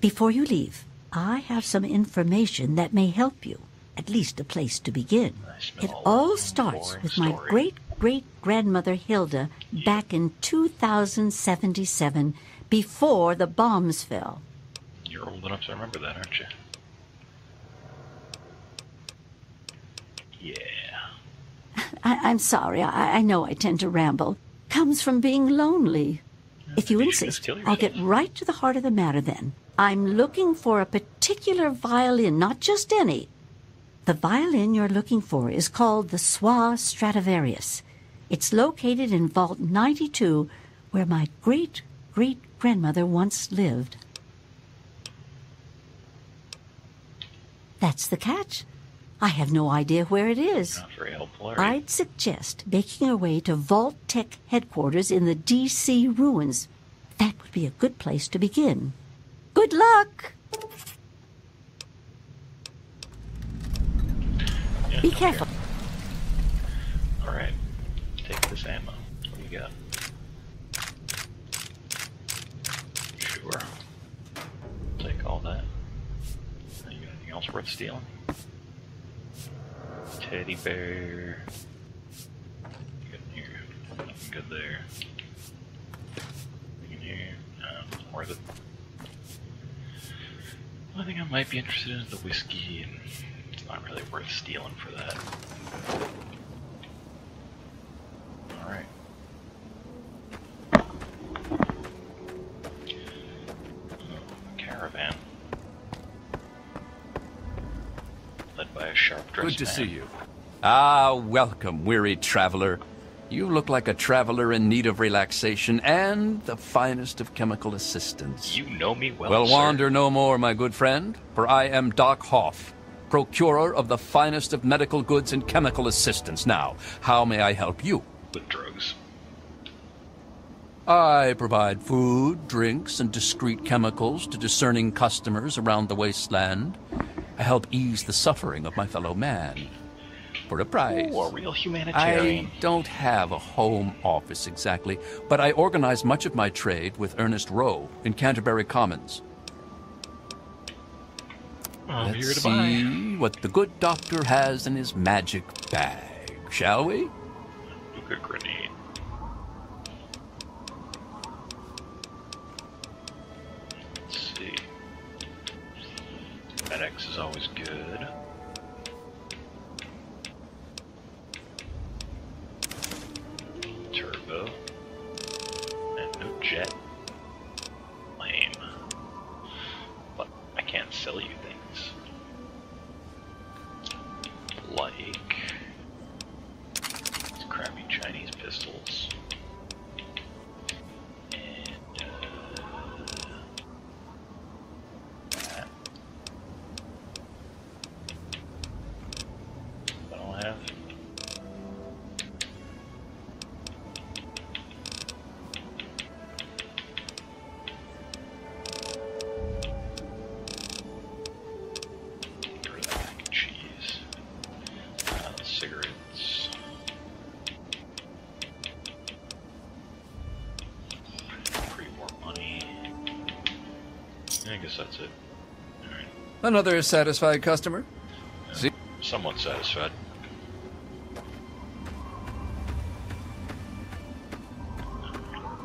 Before you leave, I have some information that may help you. At least a place to begin. It all starts with my great great grandmother Hilda back in 2077, before the bombs fell. You're old enough to remember that, aren't you? Yeah. I, I'm sorry, I, I know I tend to ramble. Comes from being lonely. If you maybe you insist, I'll get right to the heart of the matter then. I'm looking for a particular violin, not just any. The violin you're looking for is called the Soil Stradivarius. It's located in Vault 92, where my great great grandmother once lived. That's the catch. I have no idea where it is. Not very helpful, are? I'd suggest making our way to Vault Tech headquarters in the DC ruins. That would be a good place to begin. Good luck! Yeah, Be careful. Alright. Take this ammo. What do you got? Sure. Take all that. You got anything else worth stealing? Teddy bear. Good in here. Nothing good there. Nothing in here. No, not worth it. I think I might be interested in the whiskey, and it's not really worth stealing for that. Alright. To see you. Ah, welcome, weary traveler. You look like a traveler in need of relaxation and the finest of chemical assistance. You know me well, Well, sir. wander no more, my good friend, for I am Doc Hoff, procurer of the finest of medical goods and chemical assistance. Now, how may I help you? With drugs. I provide food, drinks, and discreet chemicals to discerning customers around the wasteland. I help ease the suffering of my fellow man. For a price. Ooh, a real humanitarian. I don't have a home office exactly, but I organize much of my trade with Uncle Roe in Canterbury Commons. I'm Let's here to see what the good doctor has in his magic bag, shall we? Look a grenade. Always Another satisfied customer? See? Somewhat satisfied.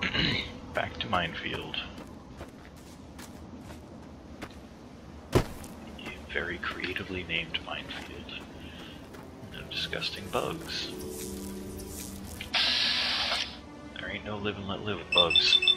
Back to Minefield. Very creatively named minefield of disgusting bugs. There ain't no live and let live with bugs.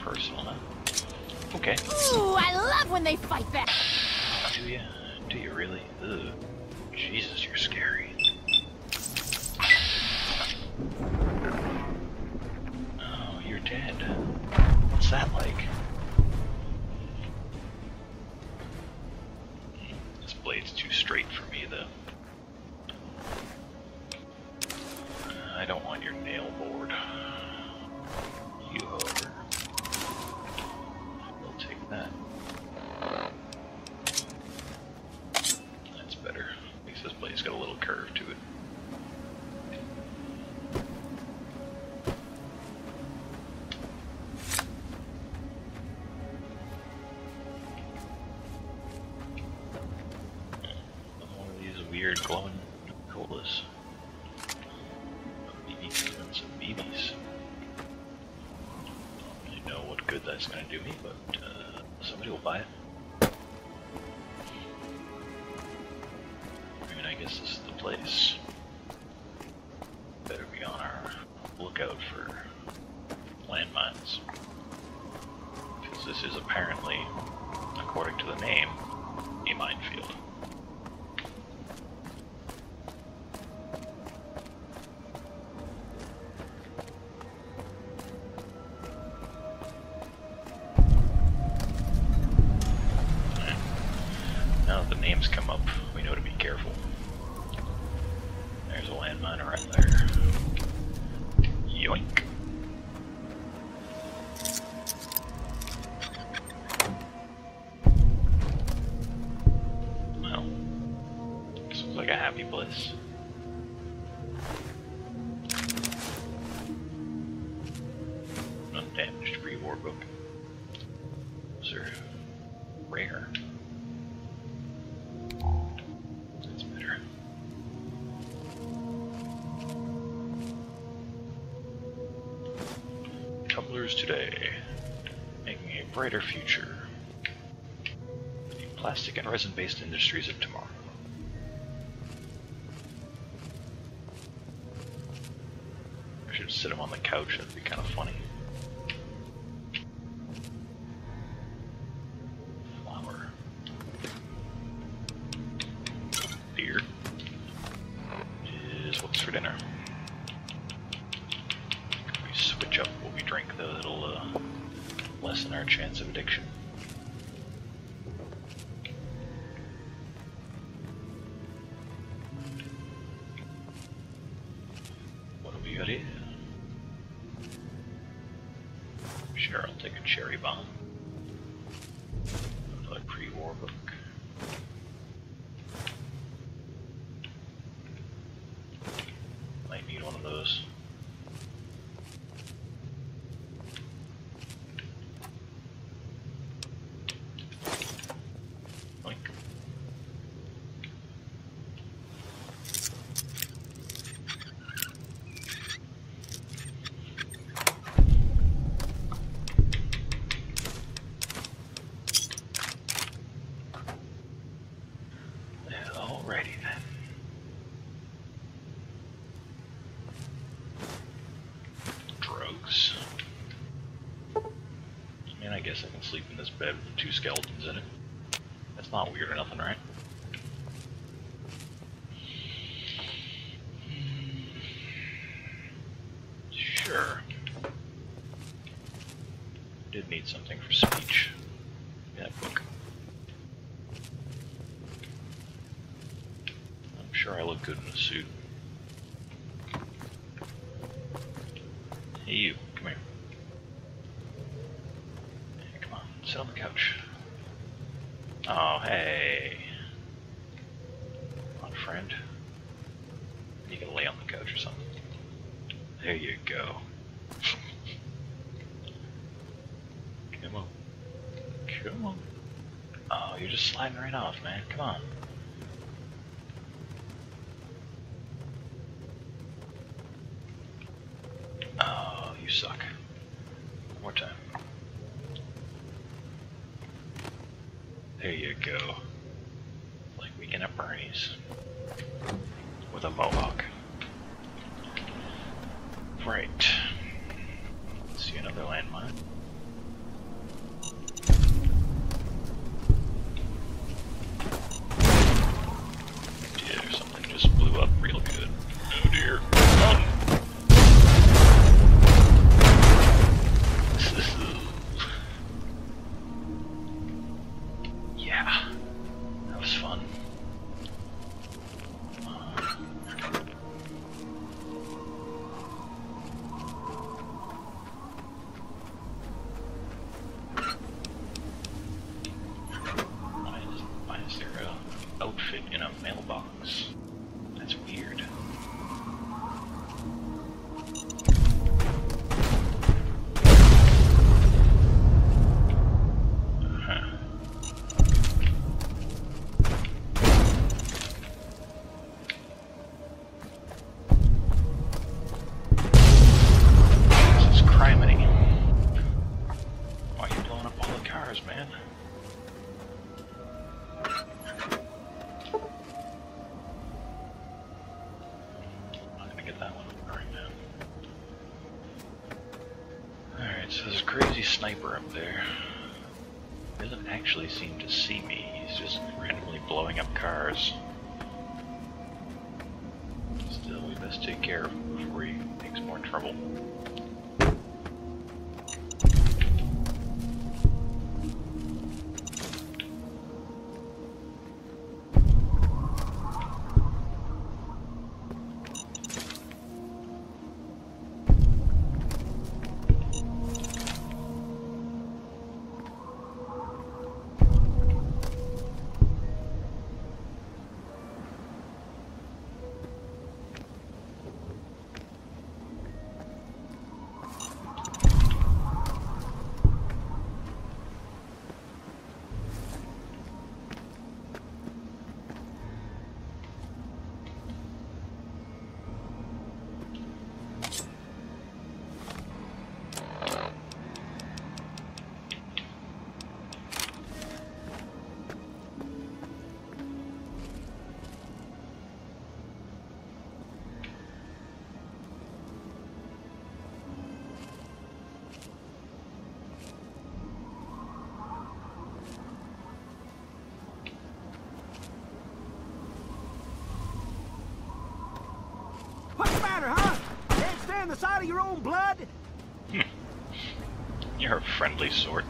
Personal, huh? Okay. Ooh, I love when they fight back. Do you? Do you really? Ugh. Jesus, today, making a brighter future. The plastic and resin-based industries of guess I can sleep in this bed with two skeletons in it. That's not weird or nothing, right? man. Come on. beside of your own blood? Hmm. You're a friendly sort.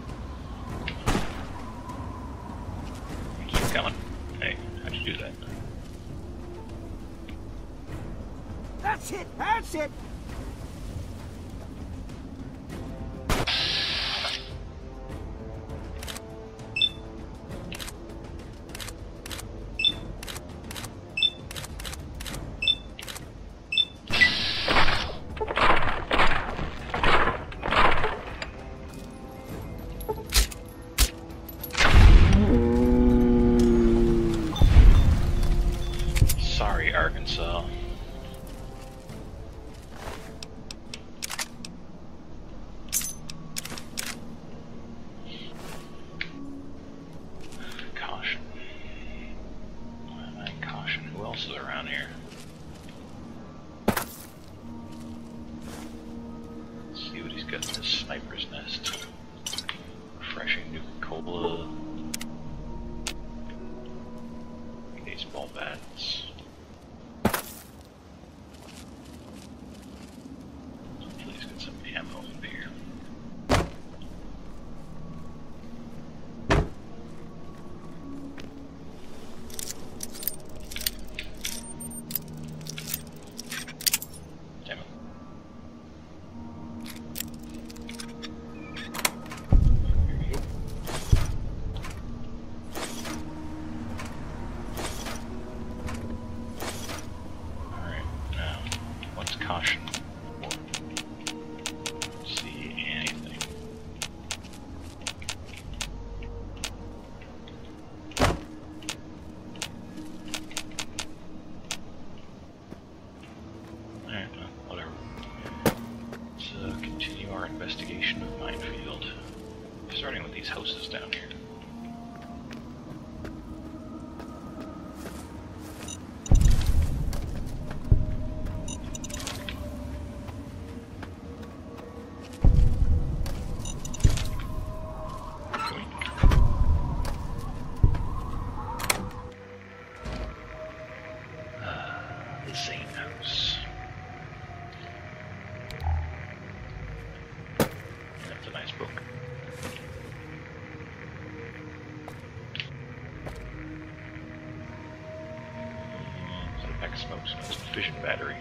Fission battery.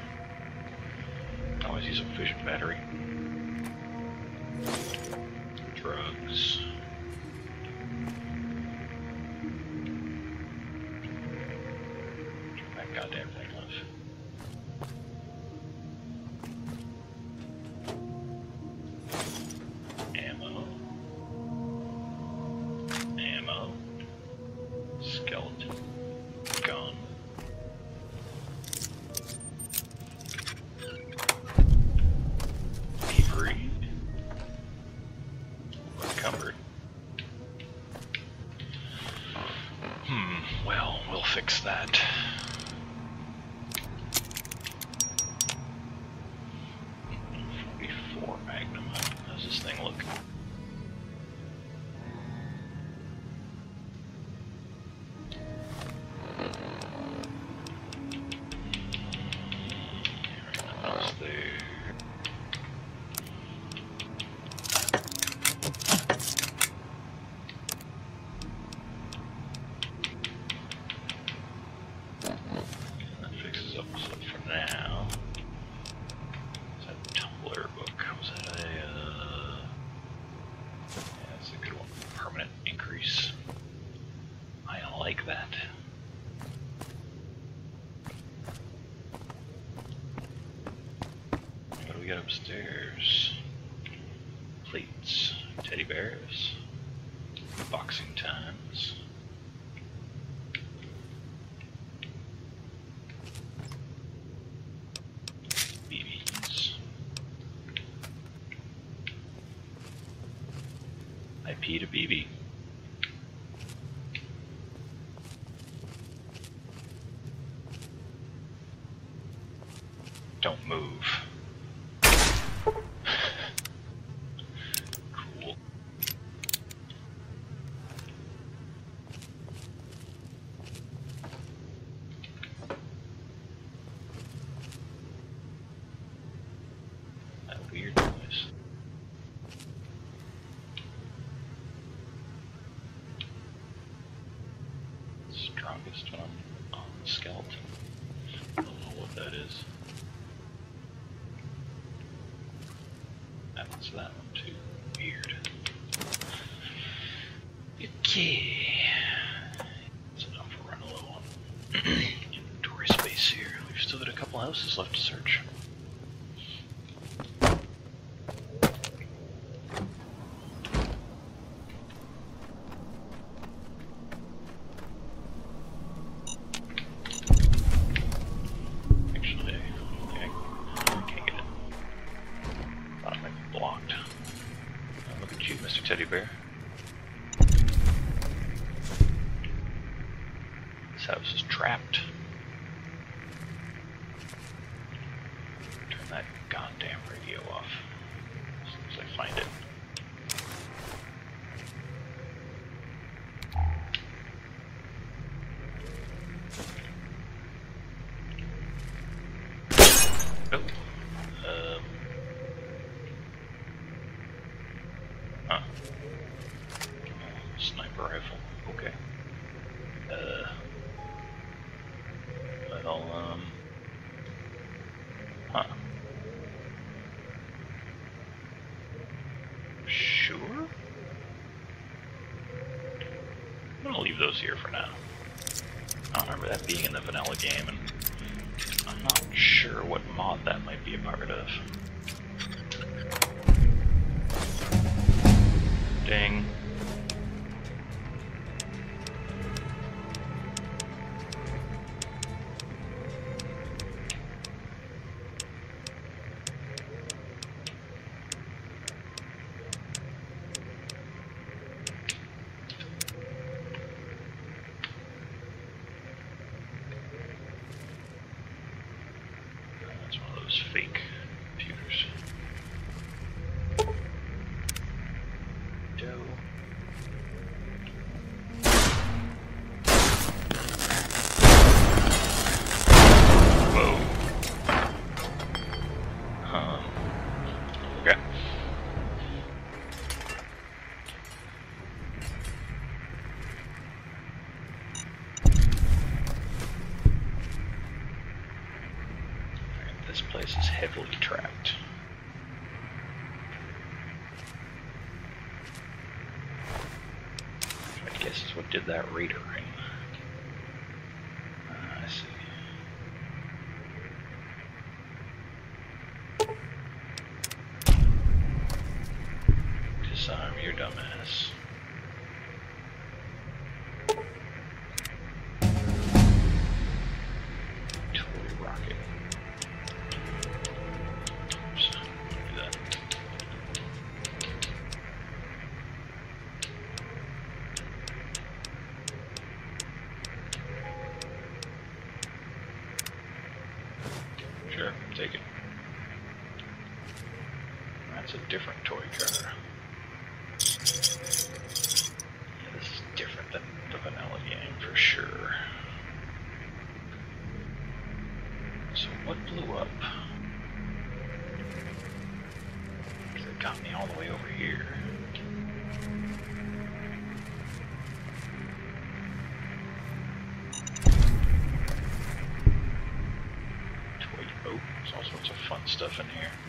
TV. Okay. So now for run a little inventory space here. We've still got a couple houses left to search. here for now. I remember that being in the vanilla game, and I'm not sure what mod that might be a part of. Ding. This place is heavily tracked. Which I guess what did that reader. stuff in here.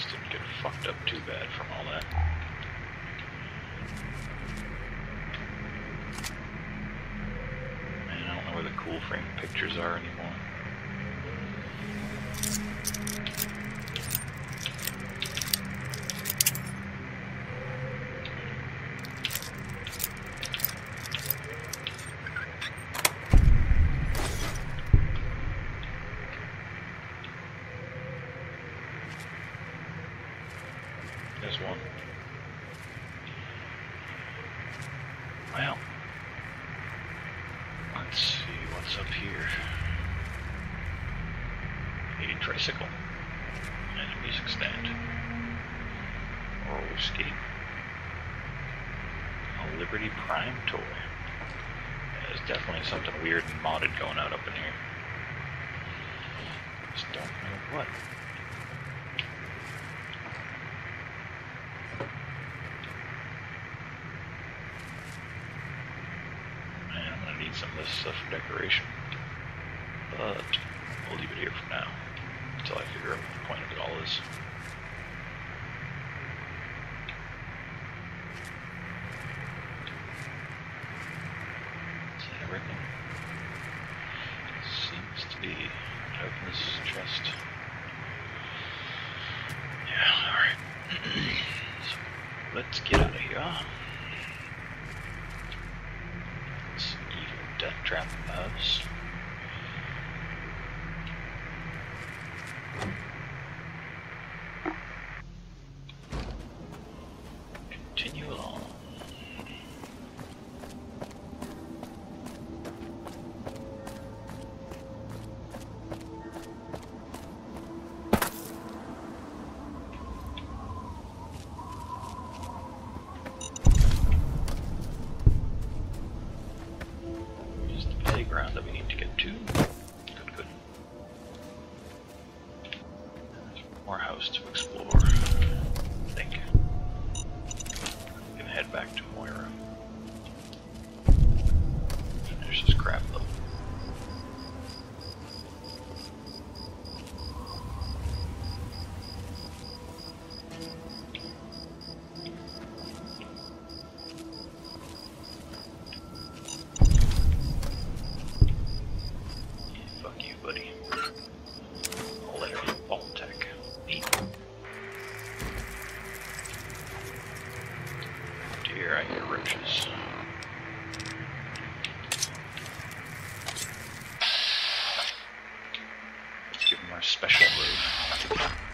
roads didn't get fucked up too bad from all that. Man, I don't know where the cool frame pictures are anymore. weird modded going give him our special move.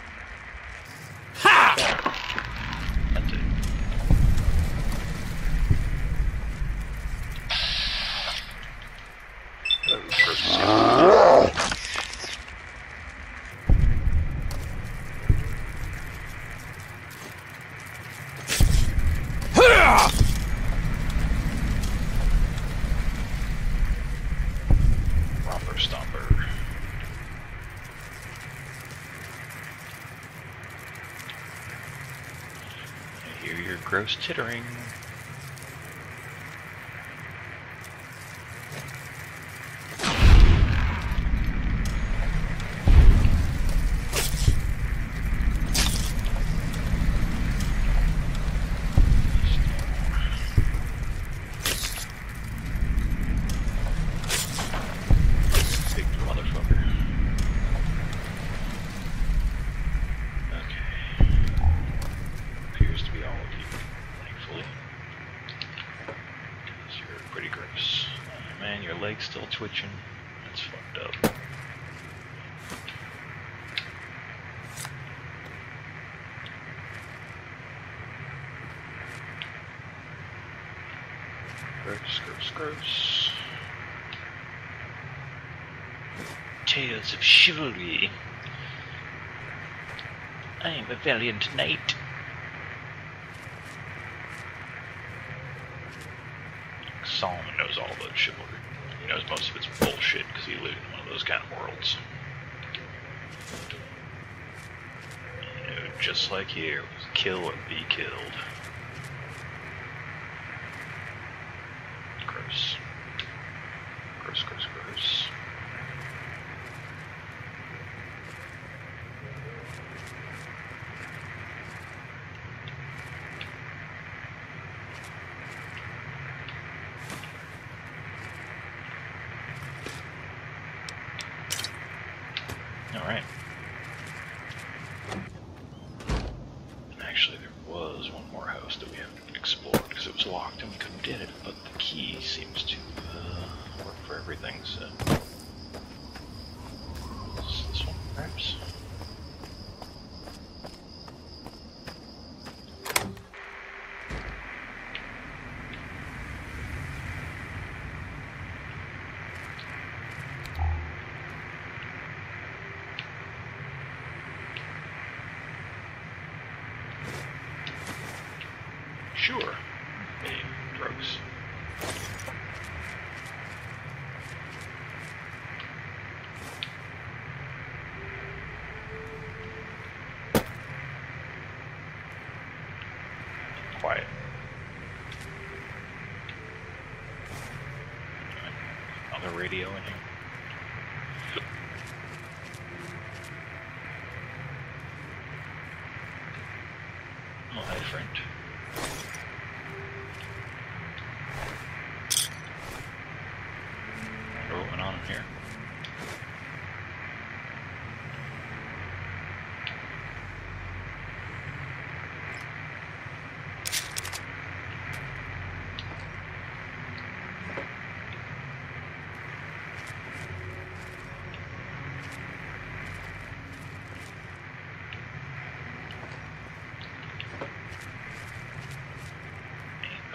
gross chittering. of chivalry. I am a valiant knight. sure in drugs. Quiet. Another radio in here.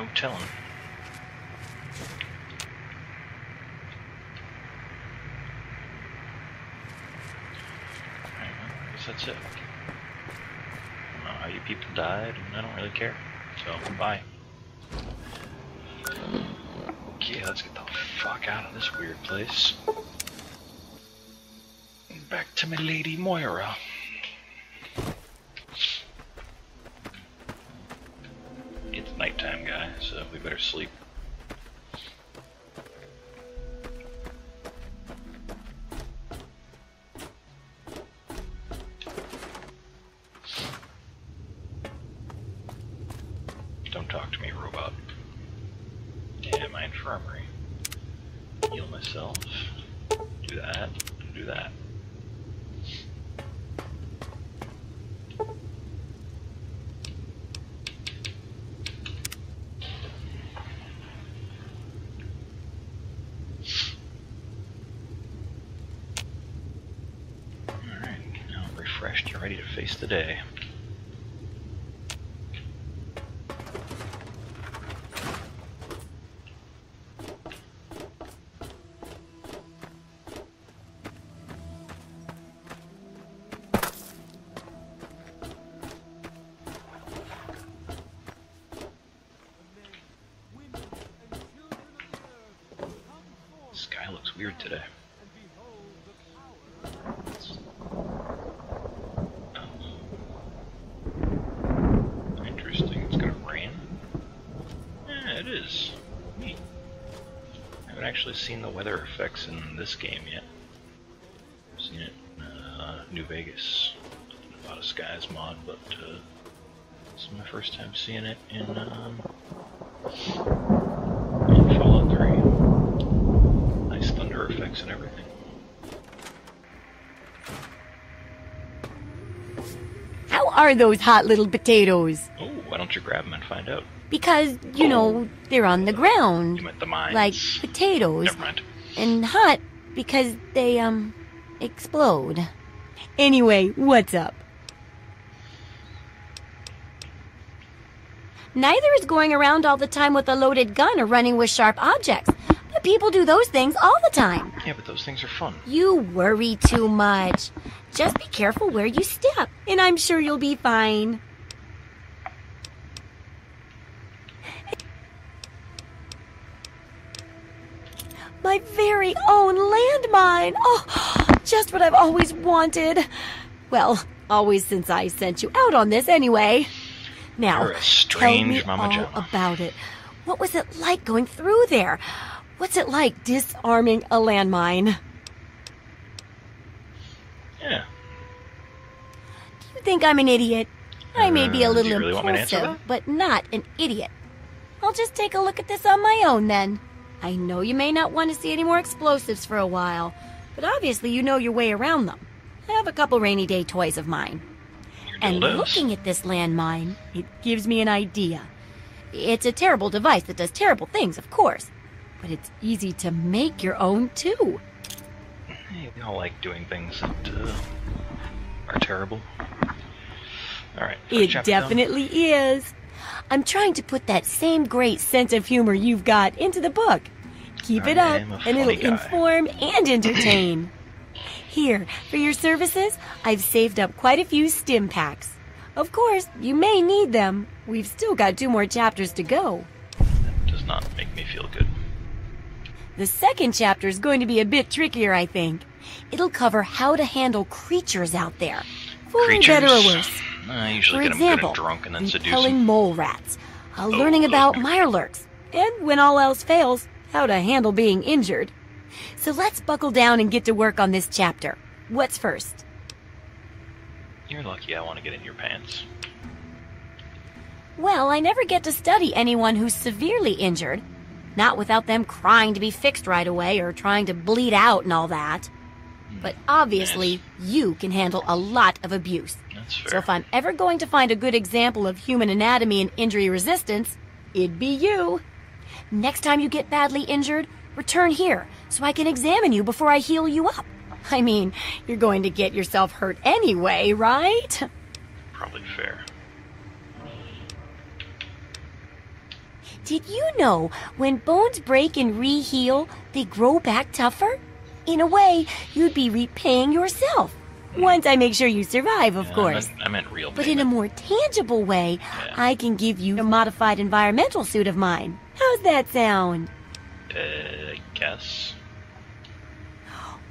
No telling. I guess that's it. I don't know how you people died, and I don't really care. So, bye. Okay, let's get the fuck out of this weird place. Back to my lady Moira. Actually seen the weather effects in this game yet. I've seen it in uh, New Vegas, about a bottle of Skies mod, but uh, this is my first time seeing it in, um, in Fallout 3. Nice thunder effects and everything. How are those hot little potatoes? Oh, why don't you grab them and find out? Because, you know, they're on the ground. You meant the mines. Like potatoes. And hot because they, um, explode. Anyway, what's up? Neither is going around all the time with a loaded gun or running with sharp objects. But people do those things all the time. Yeah, but those things are fun. You worry too much. Just be careful where you step, and I'm sure you'll be fine. My very own Oh, just what I've always wanted. Well, always since I sent you out on this anyway. Now, You're a tell me Mama all about it. What was it like going through there? What's it like disarming a landmine? Yeah. Do you think I'm an idiot? I may be a Uh, little really want me to answer impulsive, but not an idiot. I'll just take a look at this on my own then. I know you may not want to see any more explosives for a while, but obviously you know your way around them. I have a couple rainy day toys of mine. And looking at this landmine, it gives me an idea. It's a terrible device that does terrible things, of course, but it's easy to make your own too. Hey, we all like doing things that uh, are terrible. Alright. It chapter done? definitely is. I'm trying to put that same great sense of humor you've got into the book. Keep it up, and it'll guy. inform and entertain. Here, for your services, I've saved up quite a few stim packs. Of course, you may need them. We've still got two more chapters to go. That does not make me feel good. The second chapter is going to be a bit trickier, I think. It'll cover how to handle creatures out there, for better or worse. I usually For example, drunk and then seduce repelling mole rats, uh, learning about mirelurks, and when all else fails, how to handle being injured. So let's buckle down and get to work on this chapter. What's first? You're lucky I want to get in your pants. Well, I never get to study anyone who's severely injured. Not without them crying to be fixed right away or trying to bleed out and all that. Hmm. But obviously, you can handle a lot of abuse. That's So if I'm ever going to find a good example of human anatomy and injury resistance, it'd be you. Next time you get badly injured, return here so I can examine you before I heal you up. I mean, you're going to get yourself hurt anyway, right? Probably fair. Did you know when bones break and re-heal, they grow back tougher? In a way, you'd be repaying yourself. Once I make sure you survive, of Yeah, course. I meant, I meant real But in a more tangible way, I can give you a modified environmental suit of mine. How's that sound? Uh, I guess.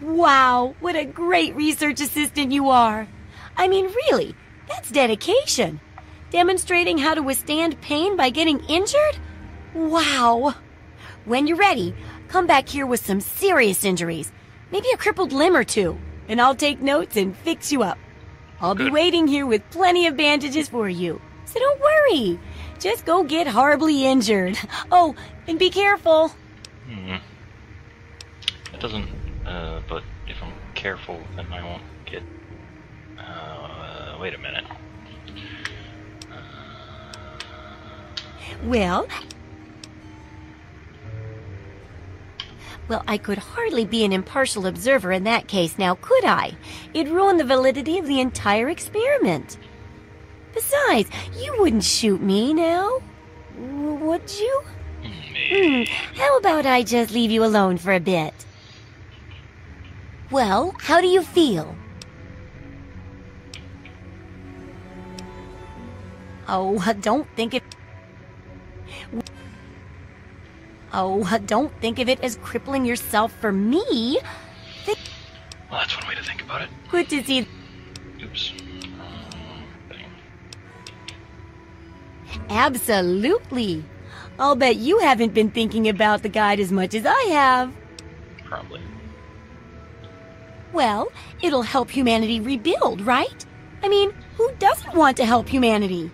Wow, what a great research assistant you are. I mean, really, that's dedication. Demonstrating how to withstand pain by getting injured? Wow. When you're ready, come back here with some serious injuries. Maybe a crippled limb or two. And I'll take notes and fix you up. I'll be waiting here with plenty of bandages for you. So don't worry. Just go get horribly injured. Oh, and be careful. Hmm. It doesn't, uh, but if I'm careful, then I won't get. Uh, wait a minute. Well, well, I could hardly be an impartial observer in that case now, could I? It'd ruin the validity of the entire experiment. Besides, you wouldn't shoot me now, would you? Hmm, how about I just leave you alone for a bit? Well, how do you feel? Oh, don't think it. Oh, don't think of it as crippling yourself for me. Think- Well, that's one way to think about it. Good to see. Oops. Absolutely. I'll bet you haven't been thinking about the guide as much as I have. Probably. Well, it'll help humanity rebuild, right? I mean, who doesn't want to help humanity?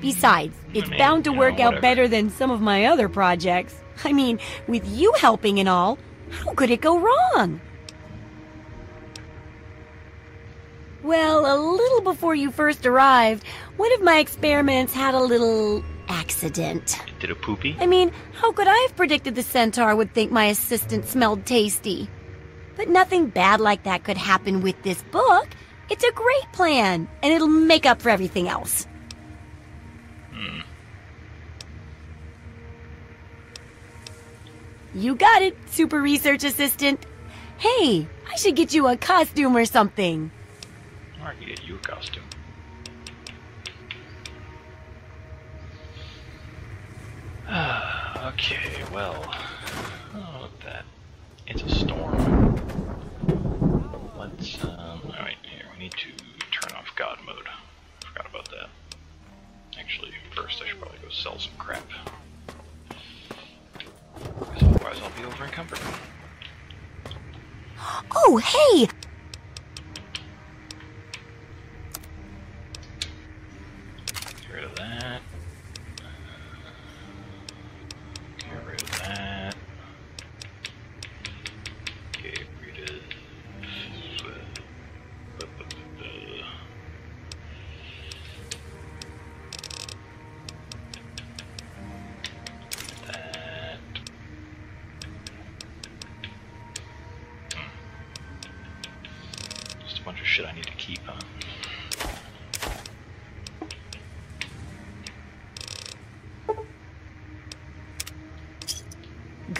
Besides, it's mean, bound to you know, work out better than some of my other projects. I mean, with you helping and all, how could it go wrong? Well, a little before you first arrived, one of my experiments had a little accident. Did a poopy? I mean, how could I have predicted the centaur would think my assistant smelled tasty? But nothing bad like that could happen with this book. It's a great plan, and it'll make up for everything else. Hmm. You got it, super research assistant. Hey, I should get you a costume or something. I can get you a costume. okay, well, oh, that. It's a storm. Let's, um, alright, here, we need to turn off God mode. Forgot about that. Actually, first I should probably go sell some crap. 'Cause otherwise I'll be over encumbered. Oh, hey!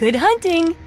Good hunting!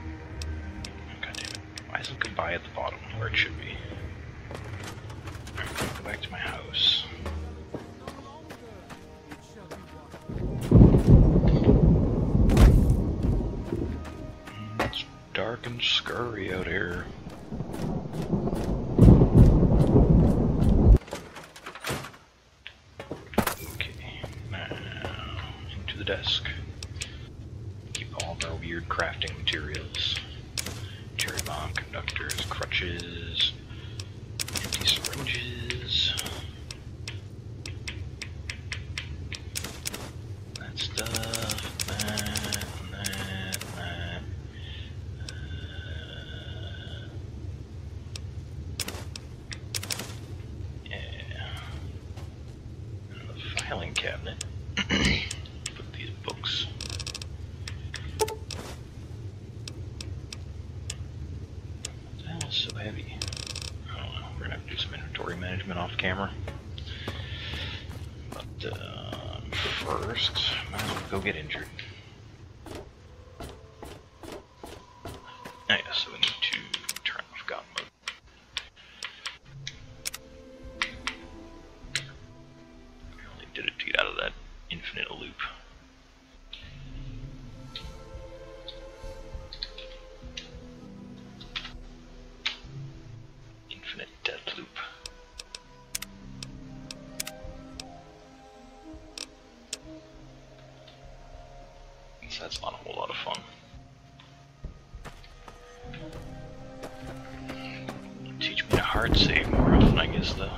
To save more often, I guess, though.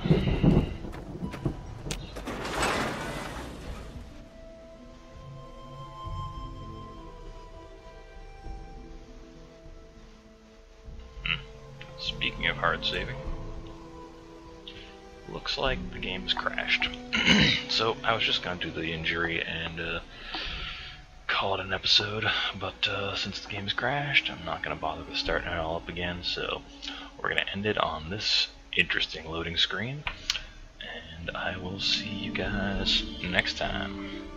Hmm. Speaking of hard saving, looks like the game's crashed. so I was just gonna do the injury and uh, call it an episode, but uh, since the game's crashed, I'm not gonna bother with starting it all up again. So we're gonna end it on this interesting loading screen, and I will see you guys next time.